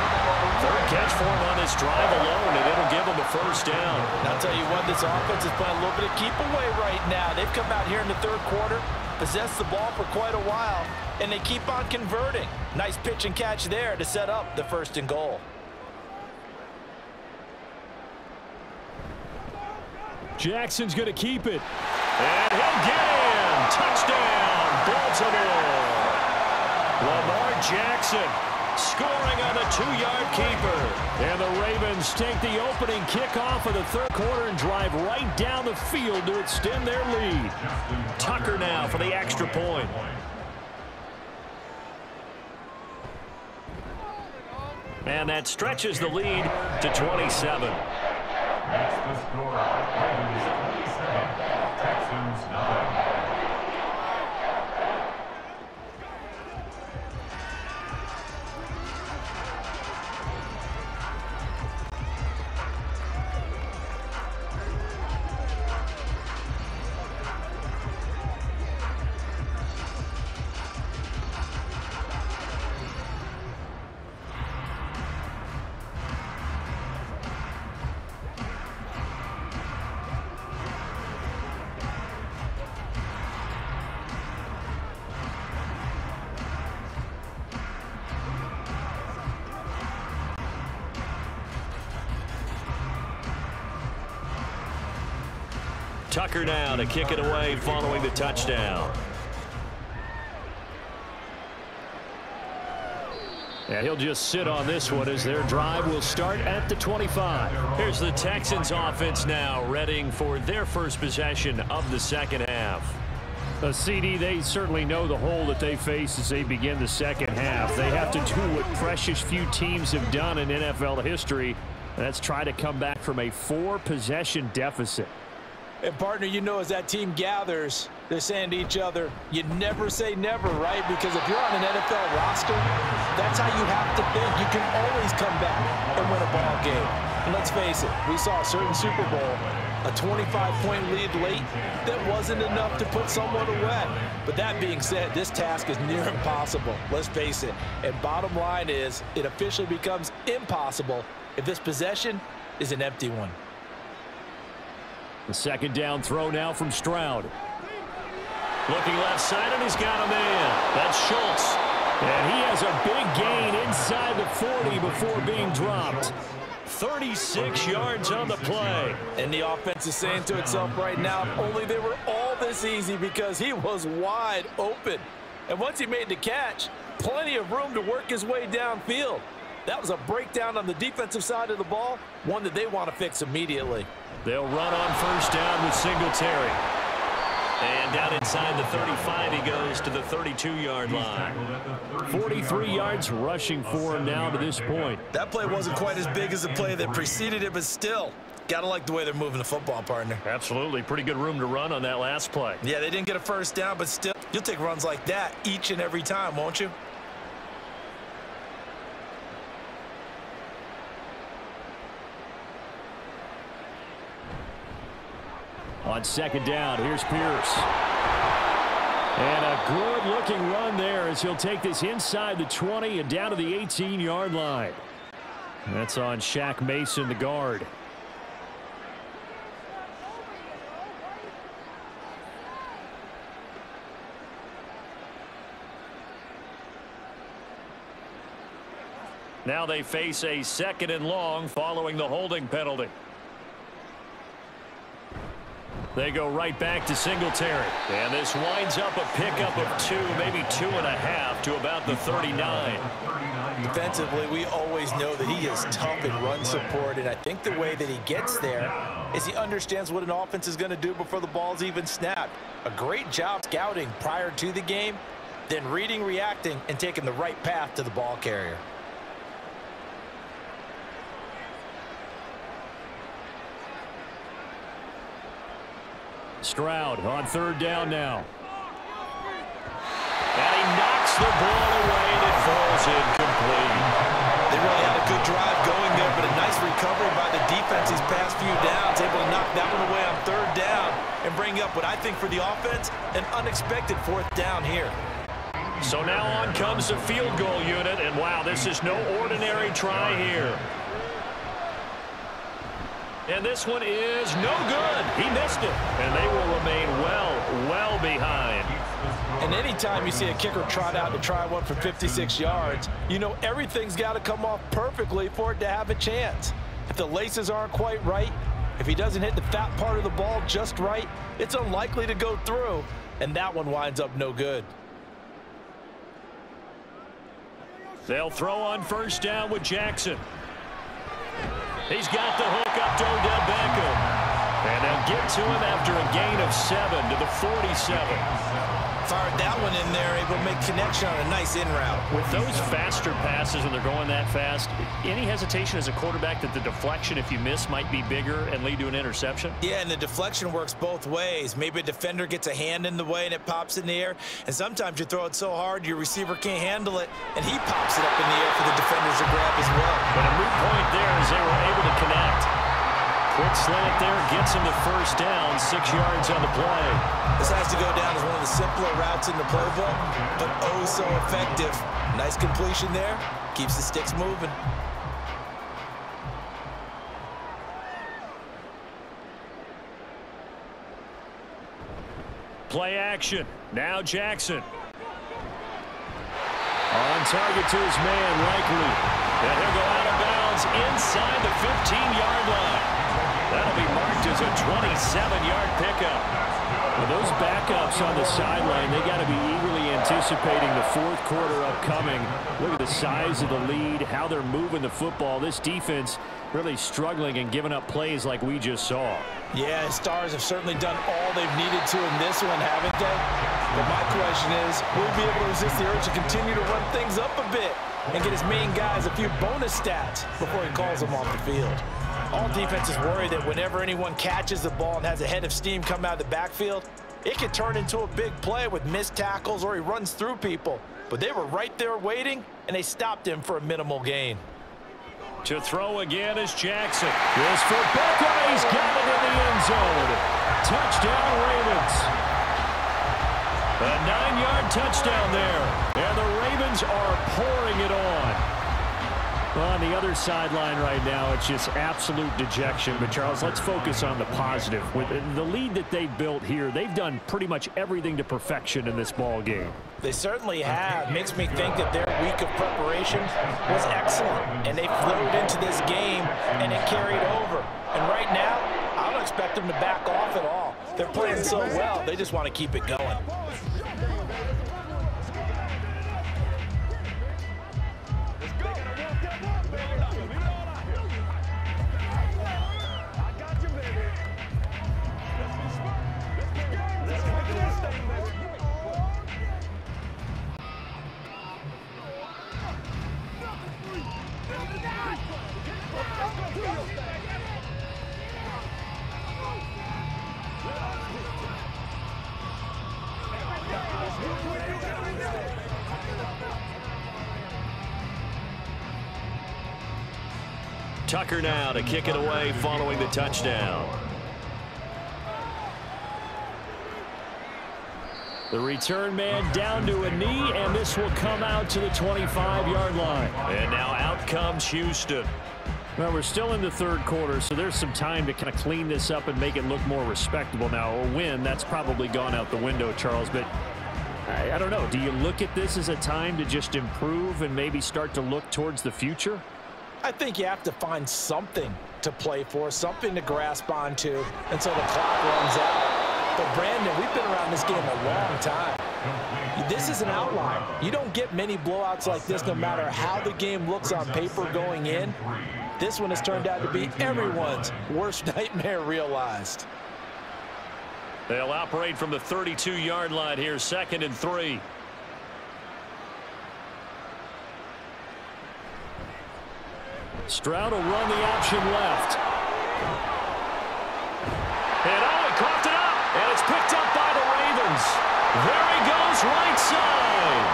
Third catch for him on this drive alone, and it'll give him a first down.
I'll tell you what, this offense is playing a little bit of keep away right now. They've come out here in the third quarter, possessed the ball for quite a while, and they keep on converting. Nice pitch and catch there to set up the first and goal.
Jackson's going to keep it. And he'll get in. Touchdown, Baltimore. Lamar Jackson Scoring on the two-yard keeper.
And the Ravens take the opening kickoff of the third quarter and drive right down the field to extend their lead.
Tucker now for the extra point. And that stretches the lead to 27.
That's the score. 27,
Tucker now to kick it away following the touchdown.
And he'll just sit on this one as their drive will start at the 25.
Here's the Texans offense now, readying for their first possession of the second half.
A CD, they certainly know the hole that they face as they begin the second half. They have to do what precious few teams have done in NFL history. And that's try to come back from a four-possession deficit.
And partner, you know as that team gathers, they're saying to each other, you never say never, right? Because if you're on an NFL roster, that's how you have to think. You can always come back and win a ball game. And let's face it, we saw a certain Super Bowl, a 25-point lead late, that wasn't enough to put someone away. But that being said, this task is near <laughs> impossible. Let's face it. And bottom line is, it officially becomes impossible if this possession is an empty one.
The second down throw now from Stroud.
Looking left side, and he's got a man. That's Schultz.
And he has a big gain inside the 40 before being dropped.
36 yards on the play.
And the offense is saying to itself right now, only they were all this easy because he was wide open. And once he made the catch, plenty of room to work his way downfield. That was a breakdown on the defensive side of the ball, one that they want to fix immediately.
They'll run on first down with Singletary. And down inside the 35, he goes to the 32-yard line.
43 yards rushing for him now to this point.
That play wasn't quite as big as the play that preceded it, but still, got to like the way they're moving the football, partner.
Absolutely. Pretty good room to run on that last play.
Yeah, they didn't get a first down, but still, you'll take runs like that each and every time, won't you?
On second down, here's Pierce. And a good-looking run there as he'll take this inside the 20 and down to the 18-yard line. That's on Shaq Mason, the guard.
Now they face a second and long following the holding penalty. They go right back to Singletary. And this winds up a pickup of two, maybe two and a half to about the 39.
Defensively, we always know that he is tough in run support, and I think the way that he gets there is he understands what an offense is going to do before the ball's even snapped. A great job scouting prior to the game, then reading, reacting, and taking the right path to the ball carrier.
Stroud on third down now.
And he knocks the ball away, and it falls incomplete.
They really had a good drive going there, but a nice recovery by the defense these past few downs, able to knock that one away on third down and bring up what I think for the offense, an unexpected fourth down here.
So now on comes the field goal unit, and wow, this is no ordinary try here. And this one is no good. He missed it. And they will remain well, well behind.
And anytime you see a kicker trot out to try one for 56 yards, you know everything's got to come off perfectly for it to have a chance. If the laces aren't quite right, if he doesn't hit the fat part of the ball just right, it's unlikely to go through, and that one winds up no good.
They'll throw on first down with Jackson. He's got the hook up to Odell Beckham. And they'll get to him after a gain of seven to the 47.
Fired that one in there, able to make connection on a nice in route.
With those faster passes when they're going that fast, any hesitation as a quarterback that the deflection, if you miss, might be bigger and lead to an interception?
Yeah, and the deflection works both ways. Maybe a defender gets a hand in the way and it pops in the air, and sometimes you throw it so hard your receiver can't handle it, and he pops it up in the air for the defenders to grab as well.
But a moot point there as they were able to connect. Quick slant there gets him the first down, six yards on the play.
This has to go down as one of the simpler routes in the playbook, but oh so effective. Nice completion there, keeps the sticks moving.
Play action. Now Jackson. On target to his man, Likely. And he'll go out of bounds inside the 15-yard line. That'll be marked as a 27-yard pickup. Well, those backups on the sideline, they got to be eagerly anticipating the fourth quarter upcoming. Look at the size of the lead, how they're moving the football. This defense really struggling and giving up plays like we just saw.
Yeah, Stars have certainly done all they've needed to in this one, haven't they? But my question is, will we be able to resist the urge to continue to run things up a bit and get his main guys a few bonus stats before he calls them off the field? All defenses worry that whenever anyone catches the ball and has a head of steam come out of the backfield, it could turn into a big play with missed tackles or he runs through people. But they were right there waiting, and they stopped him for a minimal gain.
To throw again is Jackson. This for Booker. He's got it in the end zone. Touchdown, Ravens. A nine-yard touchdown there. And the Ravens are pouring it on. Well, on the other sideline right now, it's just absolute dejection. But, Charles, let's focus on the positive. With the lead that they've built here, they've done pretty much everything to perfection in this ball game.
They certainly have. Makes me think that their week of preparation was excellent. And they flowed into this game, and it carried over. And right now, I don't expect them to back off at all. They're playing so well, they just want to keep it going.
Tucker now to kick it away following the touchdown. The return man down to a knee, and this will come out to the 25-yard line. And now out comes Houston. Well, we're still in the third quarter, so there's some time to kind of clean this up and make it look more respectable. Now, a win, that's probably gone out the window, Charles, but I, I don't know. Do you look at this as a time to just improve and maybe start to look towards the future?
I think you have to find something to play for, something to grasp onto until the clock runs out. But, Brandon, we've been around this game a long time. This is an outlier. You don't get many blowouts like this no matter how the game looks on paper going in. This one has turned out to be everyone's worst <laughs> nightmare realized.
They'll operate from the 32-yard line here, second and three. Stroud will run the option left. And oh, he coughed it up. And it's picked up by the Ravens. There he goes, right side.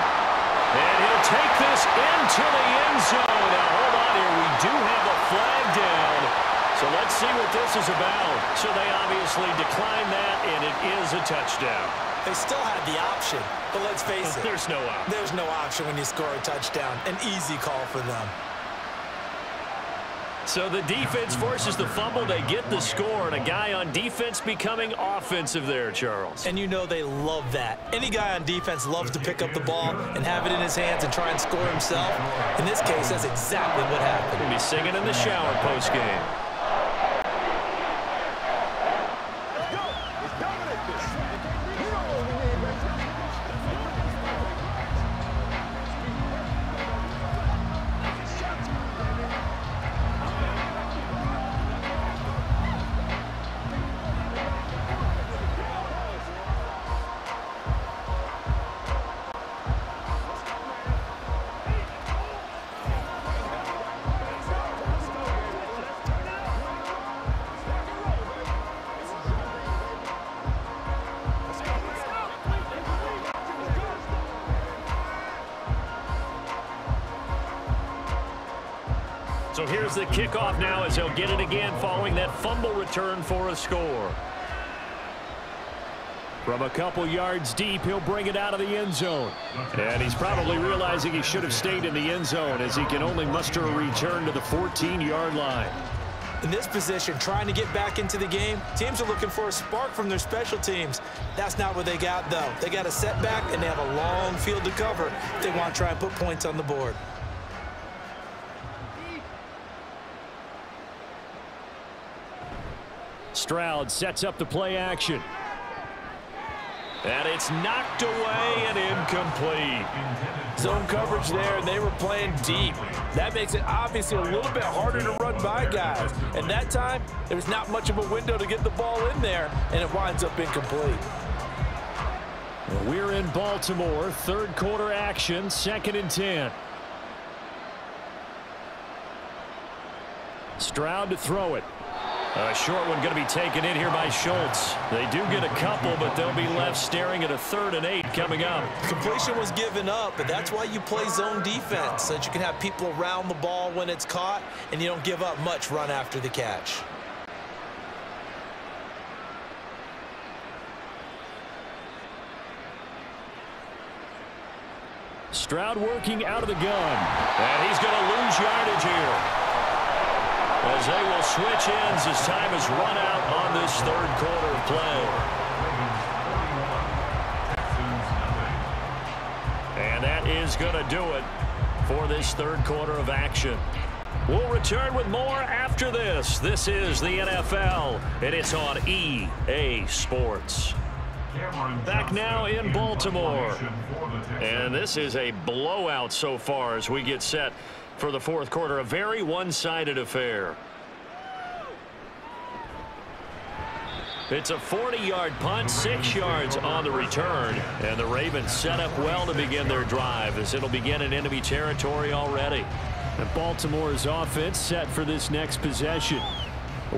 And he'll take this into the end zone. Now, hold on here. We do have a flag down. So let's see what this is about. So they obviously declined that, and it is a touchdown.
They still had the option, but let's face <laughs> it.
There's no option.
There's no option when you score a touchdown. An easy call for them.
So the defense forces the fumble. They get the score, and a guy on defense becoming offensive there, Charles.
And you know they love that. Any guy on defense loves to pick up the ball and have it in his hands and try and score himself. In this case, that's exactly what happened.
He'll be singing in the shower post-game. So here's the kickoff now as he'll get it again following that fumble return for a score. From a couple yards deep, he'll bring it out of the end zone. And he's probably realizing he should have stayed in the end zone as he can only muster a return to the 14-yard line.
In this position, trying to get back into the game, teams are looking for a spark from their special teams. That's not what they got, though. They got a setback, and they have a long field to cover if they want to try and put points on the board.
Stroud sets up the play action. And it's knocked away and incomplete.
Zone coverage there, and they were playing deep. That makes it obviously a little bit harder to run by guys. And that time, there was not much of a window to get the ball in there, and it winds up incomplete.
We're in Baltimore, third quarter action, second and 10. Stroud to throw it. A short one going to be taken in here by Schultz. They do get a couple, but they'll be left staring at a third and eight coming up.
Completion was given up, but that's why you play zone defense, so that you can have people around the ball when it's caught, and you don't give up much run after the catch.
Stroud working out of the gun. And he's going to lose yardage here. As they will switch ends as time is run out on this third quarter of play. And that is going to do it for this third quarter of action. We'll return with more after this. This is the NFL, and it's on EA Sports. Back now in Baltimore. And this is a blowout so far as we get set for the fourth quarter. A very one-sided affair. It's a 40-yard punt, six yards on the return. And the Ravens set up well to begin their drive as it'll begin in enemy territory already. And Baltimore's offense set for this next possession.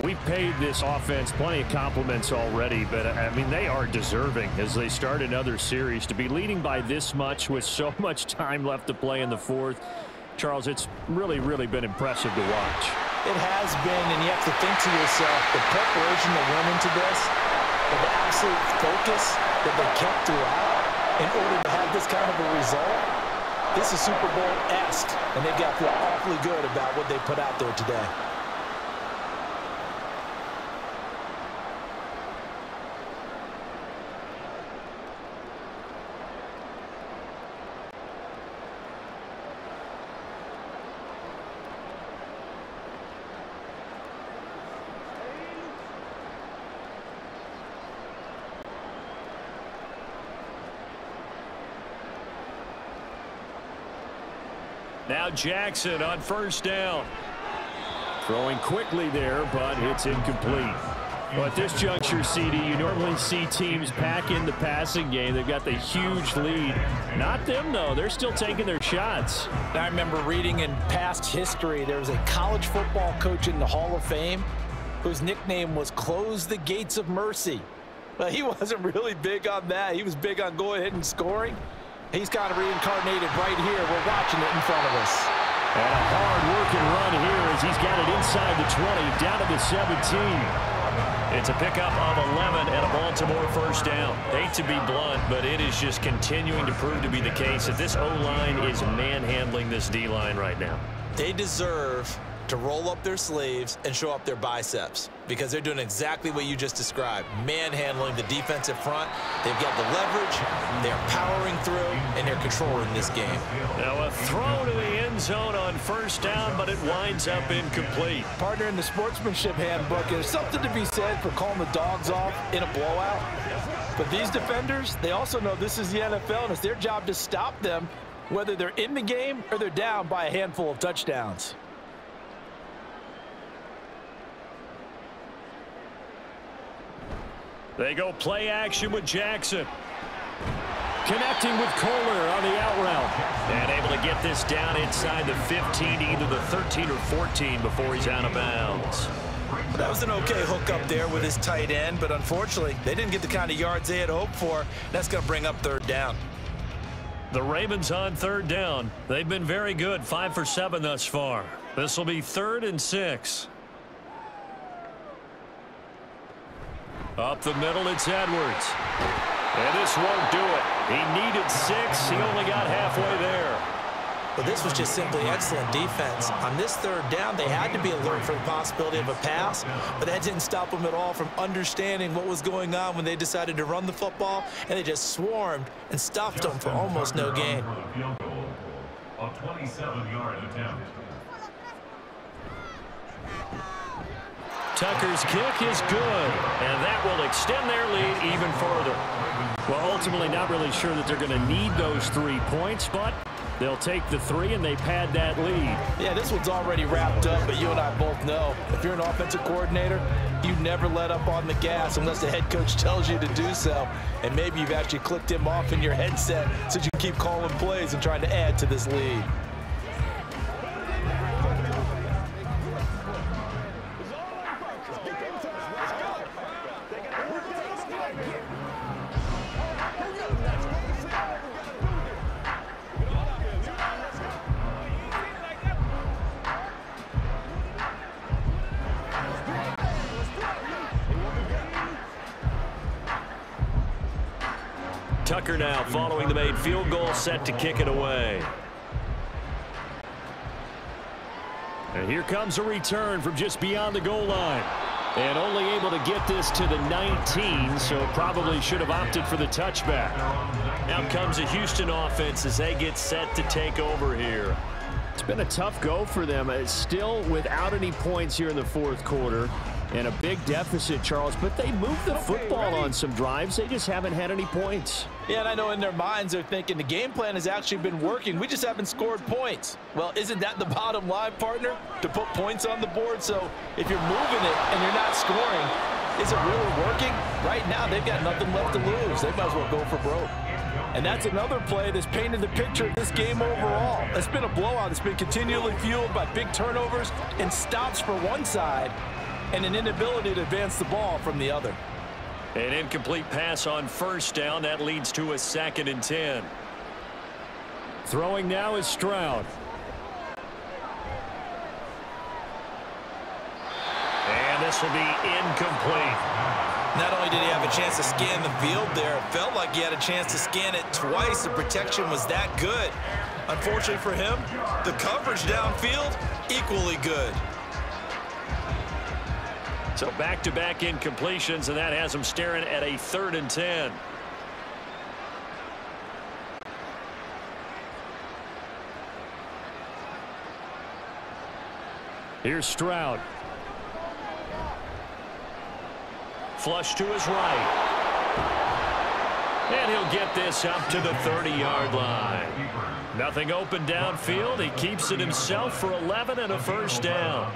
We've paid this offense plenty of compliments already, but I mean, they are deserving as they start another series to be leading by this much with so <laughs> much time left to play in the fourth. Charles, it's really, really been impressive to watch.
It has been, and you have to think to yourself, the preparation that went into this, the absolute focus that they kept throughout in order to have this kind of a result, this is Super Bowl-esque, and they've got to feel awfully good about what they put out there today.
Now Jackson on first down. Throwing quickly there, but it's incomplete. Well, at this juncture, CD, you normally see teams pack in the passing game. They've got the huge lead. Not them, though. They're still taking their shots.
I remember reading in past history, there was a college football coach in the Hall of Fame whose nickname was Close the Gates of Mercy. But he <laughs> wasn't really big on that. He was big on going ahead and scoring. He's kind of reincarnated right here. We're watching it in front of us.
And a hard-working run here as he's got it inside the 20, down to the 17. It's a pickup of 11 and a Baltimore first down. Hate to be blunt, but it is just continuing to prove to be the case that this O-line is manhandling this D-line right now.
They deserve to roll up their sleeves and show up their biceps because they're doing exactly what you just described, manhandling the defensive front. They've got the leverage, they're powering through, and they're controlling this game.
Now a throw to the end zone on first down, but it winds up incomplete.
Partner in the sportsmanship handbook, there's something to be said for calling the dogs off in a blowout. But these defenders, they also know this is the NFL, and it's their job to stop them, whether they're in the game or they're down by a handful of touchdowns.
They go play action with Jackson. Connecting with Kolar on the out route. And able to get this down inside the 15, either the 13 or 14 before he's out of bounds.
That was an okay hook up there with his tight end, but unfortunately, they didn't get the kind of yards they had hoped for. That's going to bring up third down.
The Ravens on third down. They've been very good, five for seven thus far. This will be third and six. Up the middle, it's Edwards. And this won't do it. He needed six. He only got halfway there.
But this was just simply excellent defense. On this third down, they had to be alert for the possibility of a pass, but that didn't stop them at all from understanding what was going on when they decided to run the football, and they just swarmed and stuffed them for almost no gain.
A 27-yard attempt.
Tucker's kick is good, and that will extend their lead even further. Well, ultimately not really sure that they're going to need those three points, but they'll take the three and they pad that lead.
Yeah, this one's already wrapped up, but you and I both know if you're an offensive coordinator, you never let up on the gas unless the head coach tells you to do so. And maybe you've actually clicked him off in your headset since you keep calling plays and trying to add to this lead.
The made field goal set to kick it away. And here comes a return from just beyond the goal line. And only able to get this to the 19, so probably should have opted for the touchback. Now comes a Houston offense as they get set to take over here.
It's been a tough go for them. It's still without any points here in the fourth quarter and a big deficit, Charles, but they moved the football on some drives. They just haven't had any points.
Yeah, and I know in their minds they're thinking the game plan has actually been working. We just haven't scored points. Well, isn't that the bottom line, partner? To put points on the board. So if you're moving it and you're not scoring, is it really working? Right now, they've got nothing left to lose. They might as well go for broke. And that's another play that's painted the picture of this game overall. It's been a blowout. It's been continually fueled by big turnovers and stops for one side and an inability to advance the ball from the other.
An incomplete pass on first down. That leads to a second and 10.
Throwing now is Stroud.
And this will be incomplete.
Not only did he have a chance to scan the field there, it felt like he had a chance to scan it twice. The protection was that good. Unfortunately for him, the coverage downfield, equally good.
So back-to-back -back incompletions, and that has him staring at a third and 10. Here's Stroud. Flush to his right. And he'll get this up to the 30-yard line. Nothing open downfield. He keeps it himself for 11 and a first down.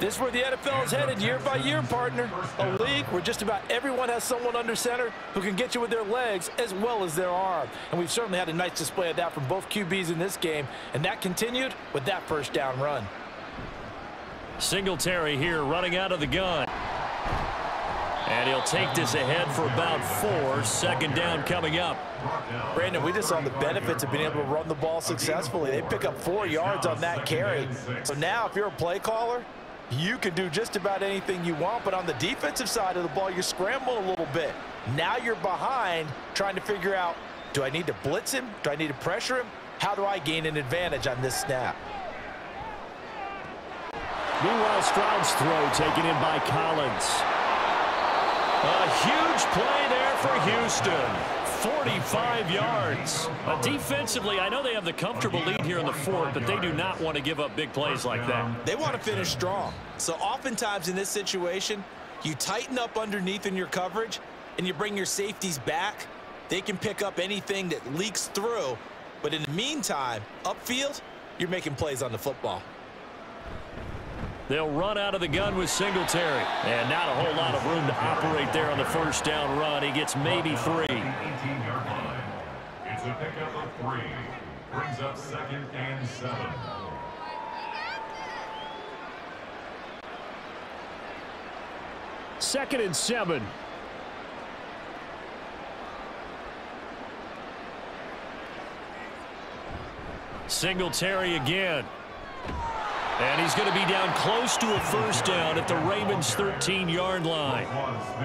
This is where the NFL is headed year by year, partner. A league where just about everyone has someone under center who can get you with their legs as well as their arm. And we've certainly had a nice display of that from both QBs in this game. And that continued with that first down run.
Singletary here running out of the gun. And he'll take this ahead for about four. Second down coming up.
Brandon, we just saw the benefits of being able to run the ball successfully. They pick up four yards on that carry. So now if you're a play caller, you can do just about anything you want, but on the defensive side of the ball, you scramble a little bit. Now you're behind trying to figure out, do I need to blitz him? Do I need to pressure him? How do I gain an advantage on this snap?
Meanwhile, Stroud's throw taken in by Collins.
A huge play there for Houston. 45 yards. Uh, defensively, I know they have the comfortable lead here in the fourth, but they do not want to give up big plays like that.
They want to finish strong. So oftentimes in this situation, you tighten up underneath in your coverage, and you bring your safeties back. They can pick up anything that leaks through. But in the meantime, upfield, you're making plays on the football.
They'll run out of the gun with Singletary. And not a whole lot of room to operate there on the first down run. He gets maybe three.
It's a pickup of three. Brings up second and seven.
Second and seven.
Singletary again. And he's going to be down close to a first down at the Ravens 13-yard line.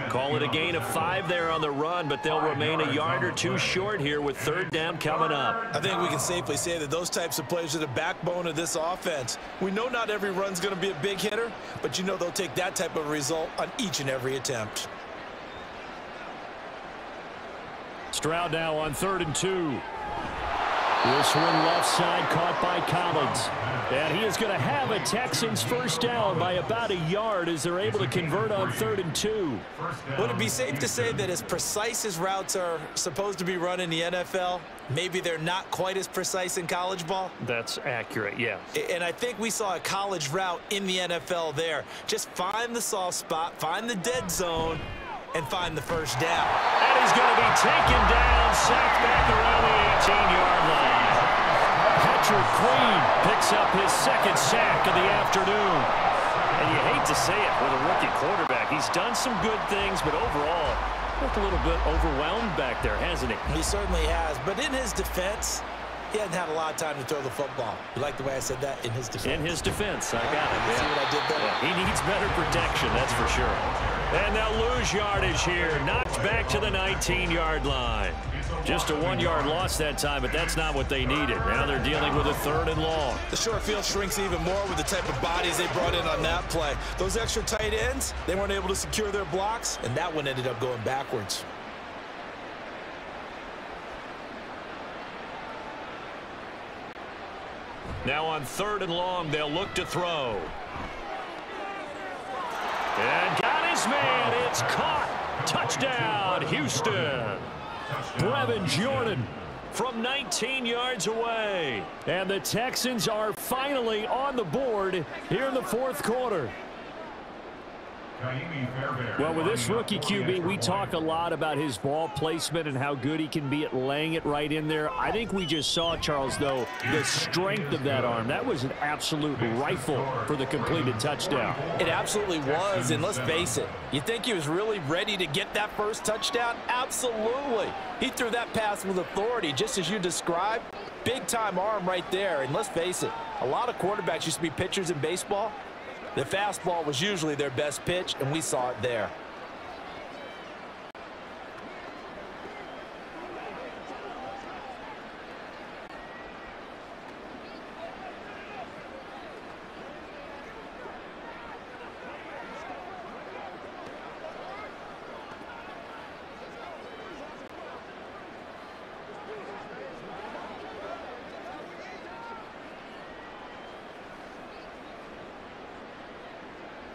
Call it a gain of five there on the run, but they'll remain a yard or two short here with third down coming up.
I think we can safely say that those types of plays are the backbone of this offense. We know not every run's going to be a big hitter, but you know they'll take that type of result on each and every attempt.
Stroud now on third and two. This one left side caught by Collins. And he is going to have a Texans first down by about a yard as they're able to convert on third and two.
Would it be safe to say that as precise as routes are supposed to be run in the NFL, maybe they're not quite as precise in college ball?
That's accurate, yeah.
And I think we saw a college route in the NFL there. Just find the soft spot, find the dead zone, and find the first down.
And he's going to be taken down, sacked back around the 18-yard line. Patrick Queen picks up his second sack of the afternoon. And you hate to say it with a rookie quarterback. He's done some good things, but overall, looked a little bit overwhelmed back there, hasn't he?
He certainly has. But in his defense, he hasn't had a lot of time to throw the football. You like the way I said that? In his defense.
In his defense. I got it.
You see what I did there?
Yeah, he needs better protection, that's for sure. And they'll lose yardage here. Knocked back to the 19-yard line. Just a one-yard loss that time, but that's not what they needed. Now they're dealing with a third and long.
The short field shrinks even more with the type of bodies they brought in on that play. Those extra tight ends, they weren't able to secure their blocks, and that one ended up going backwards.
Now on third and long, they'll look to throw. And got his man. It's caught. Touchdown, Houston. Brevin Jordan from 19 yards away. And the Texans are finally on the board here in the fourth quarter. Well, with this rookie QB, we talk a lot about his ball placement and how good he can be at laying it right in there. I think we just saw, Charles, though, the strength of that arm. That was an absolute rifle for the completed touchdown.
It absolutely was, and let's face it, you think he was really ready to get that first touchdown? Absolutely. He threw that pass with authority, just as you described. Big-time arm right there, and let's face it, a lot of quarterbacks used to be pitchers in baseball. The fastball was usually their best pitch, and we saw it there.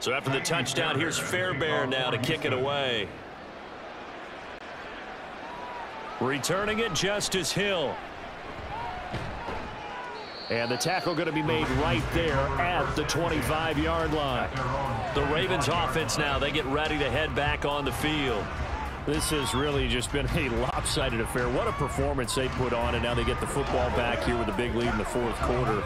So after the touchdown, here's Fairbairn now to kick it away. Returning it, Justice Hill. And the tackle going to be made right there at the 25-yard line. The Ravens offense now, they get ready to head back on the field. This has really just been a <laughs> lopsided affair. What a performance they put on, and now they get the football back here with a big lead in the fourth quarter.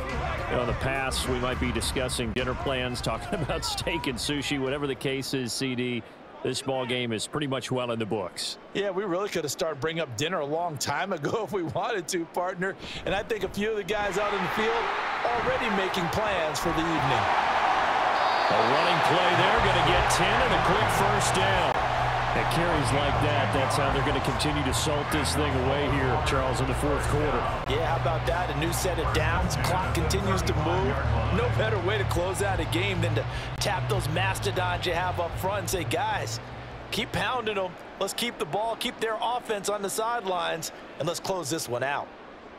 You know, in the past, we might be discussing dinner plans, <laughs> talking about steak and sushi, whatever the case is, CD. This ball game is pretty much well in the books.
Yeah, we really could have started bringing up dinner a long time <laughs> ago if we wanted to, partner. And I think a few of the guys out in the field already making plans for the evening.
A running play there, going to get 10 and a quick first down. At carries like that, that's how they're going to continue to salt this thing away here, Charles, in the fourth quarter.
Yeah, how about that? A new set of downs. Clock continues to move. No better way to close out a game than to tap those mastodons you have up front and say, guys, keep pounding them. Let's keep the ball, keep their offense on the sidelines, and let's close this one out.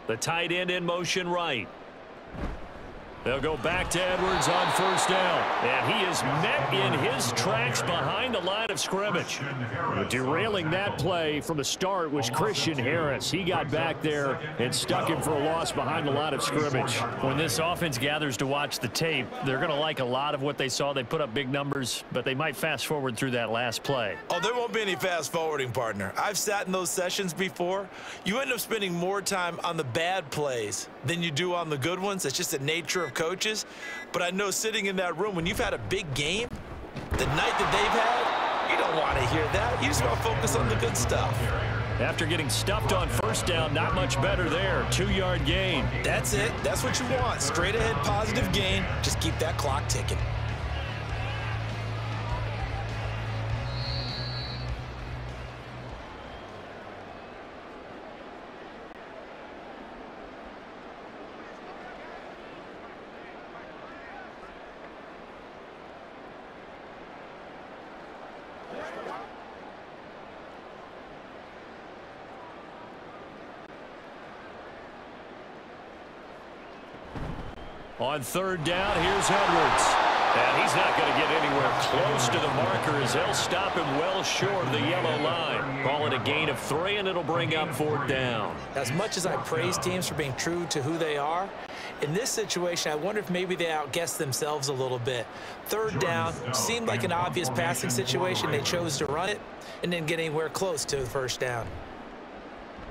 The tight end in motion right. They'll go back to Edwards on first down. And he is met in his tracks behind the line of scrimmage. Derailing that play from the start was Christian Harris. He got back there and stuck him for a loss behind the line of scrimmage. When this offense gathers to watch the tape, they're going to like a lot of what they saw. They put up big numbers, but they might fast forward through that last play.
Oh, there won't be any fast forwarding, partner. I've sat in those sessions before. You end up spending more time on the bad plays than you do on the good ones. It's just the nature of coaches. But I know sitting in that room, when you've had a big game, the night that they've had, you don't want to hear that. You just want to focus on the good stuff.
After getting stuffed on first down, not much better there. Two-yard gain.
That's it. That's what you want. Straight ahead positive gain. Just keep that clock ticking.
On third down, here's Edwards. And he's not going to get anywhere close to the marker as they'll stop him well short of the yellow line. Call it a gain of three, and it'll bring up fourth down.
As much as I praise teams for being true to who they are, in this situation, I wonder if maybe they outguessed themselves a little bit. Third down seemed like an obvious passing situation. They chose to run it and didn't get anywhere close to the first down.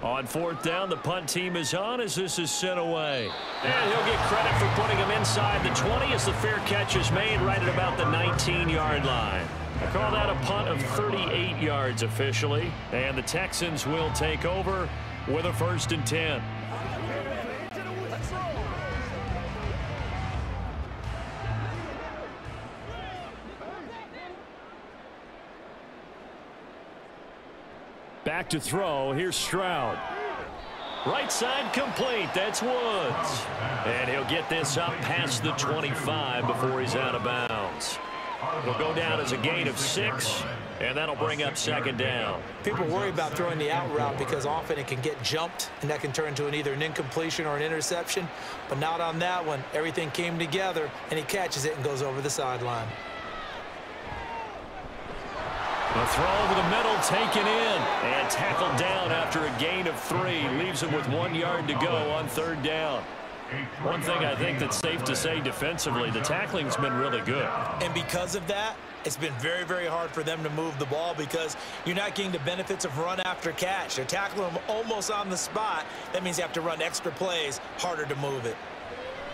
On fourth down, the punt team is on as this is sent away. And he'll get credit for putting him inside the 20 as the fair catch is made right at about the 19-yard line. I call that a punt of 38 yards officially. And the Texans will take over with a first and 10. Back to throw. Here's Stroud. Right side complete. That's Woods. And he'll get this up past the 25 before he's out of bounds. He'll go down as a gain of six, and that'll bring up second down.
People worry about throwing the out route because often it can get jumped, and that can turn into an either an incompletion or an interception. But not on that one. Everything came together, and he catches it and goes over the sideline.
The throw over the middle taken in and tackled down after a gain of three. Leaves him with one yard to go on third down. One thing I think that's safe to say defensively, the tackling's been really good.
And because of that, it's been very, very hard for them to move the ball because you're not getting the benefits of run after catch. They're tackling them almost on the spot. That means you have to run extra plays, harder to move it.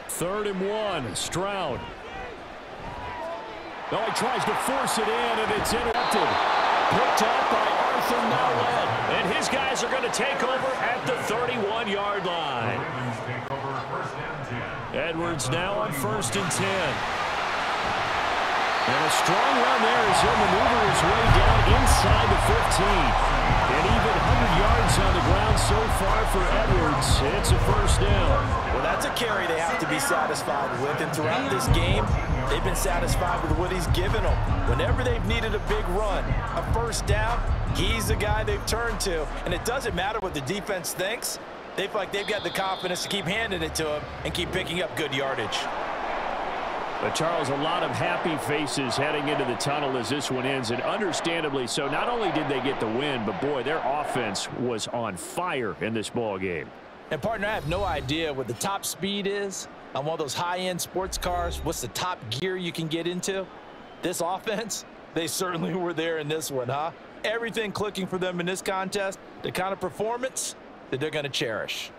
Third and one, Stroud. Oh, he tries to force it in, and it's interrupted. Picked up by Arthur Maulet. And his guys are going to take over at the 31-yard line. Edwards now on first and 10. And a strong run there as he'll maneuver his way down inside the 15. And even 100 yards on the so far for Edwards. It's a first down.
Well, that's a carry they have to be satisfied with. And throughout this game, they've been satisfied with what he's given them. Whenever they've needed a big run, a first down, he's the guy they've turned to. And it doesn't matter what the defense thinks. They feel like they've got the confidence to keep handing it to him and keep picking up good yardage.
But Charles, a lot of happy faces heading into the tunnel as this one ends, and understandably so. Not only did they get the win, but boy, their offense was on fire in this ball game.
And partner, I have no idea what the top speed is on one of those high-end sports cars. What's the top gear you can get into? This offense, <laughs> they certainly were there in this one, huh? Everything clicking for them in this contest, the kind of performance that they're going to cherish.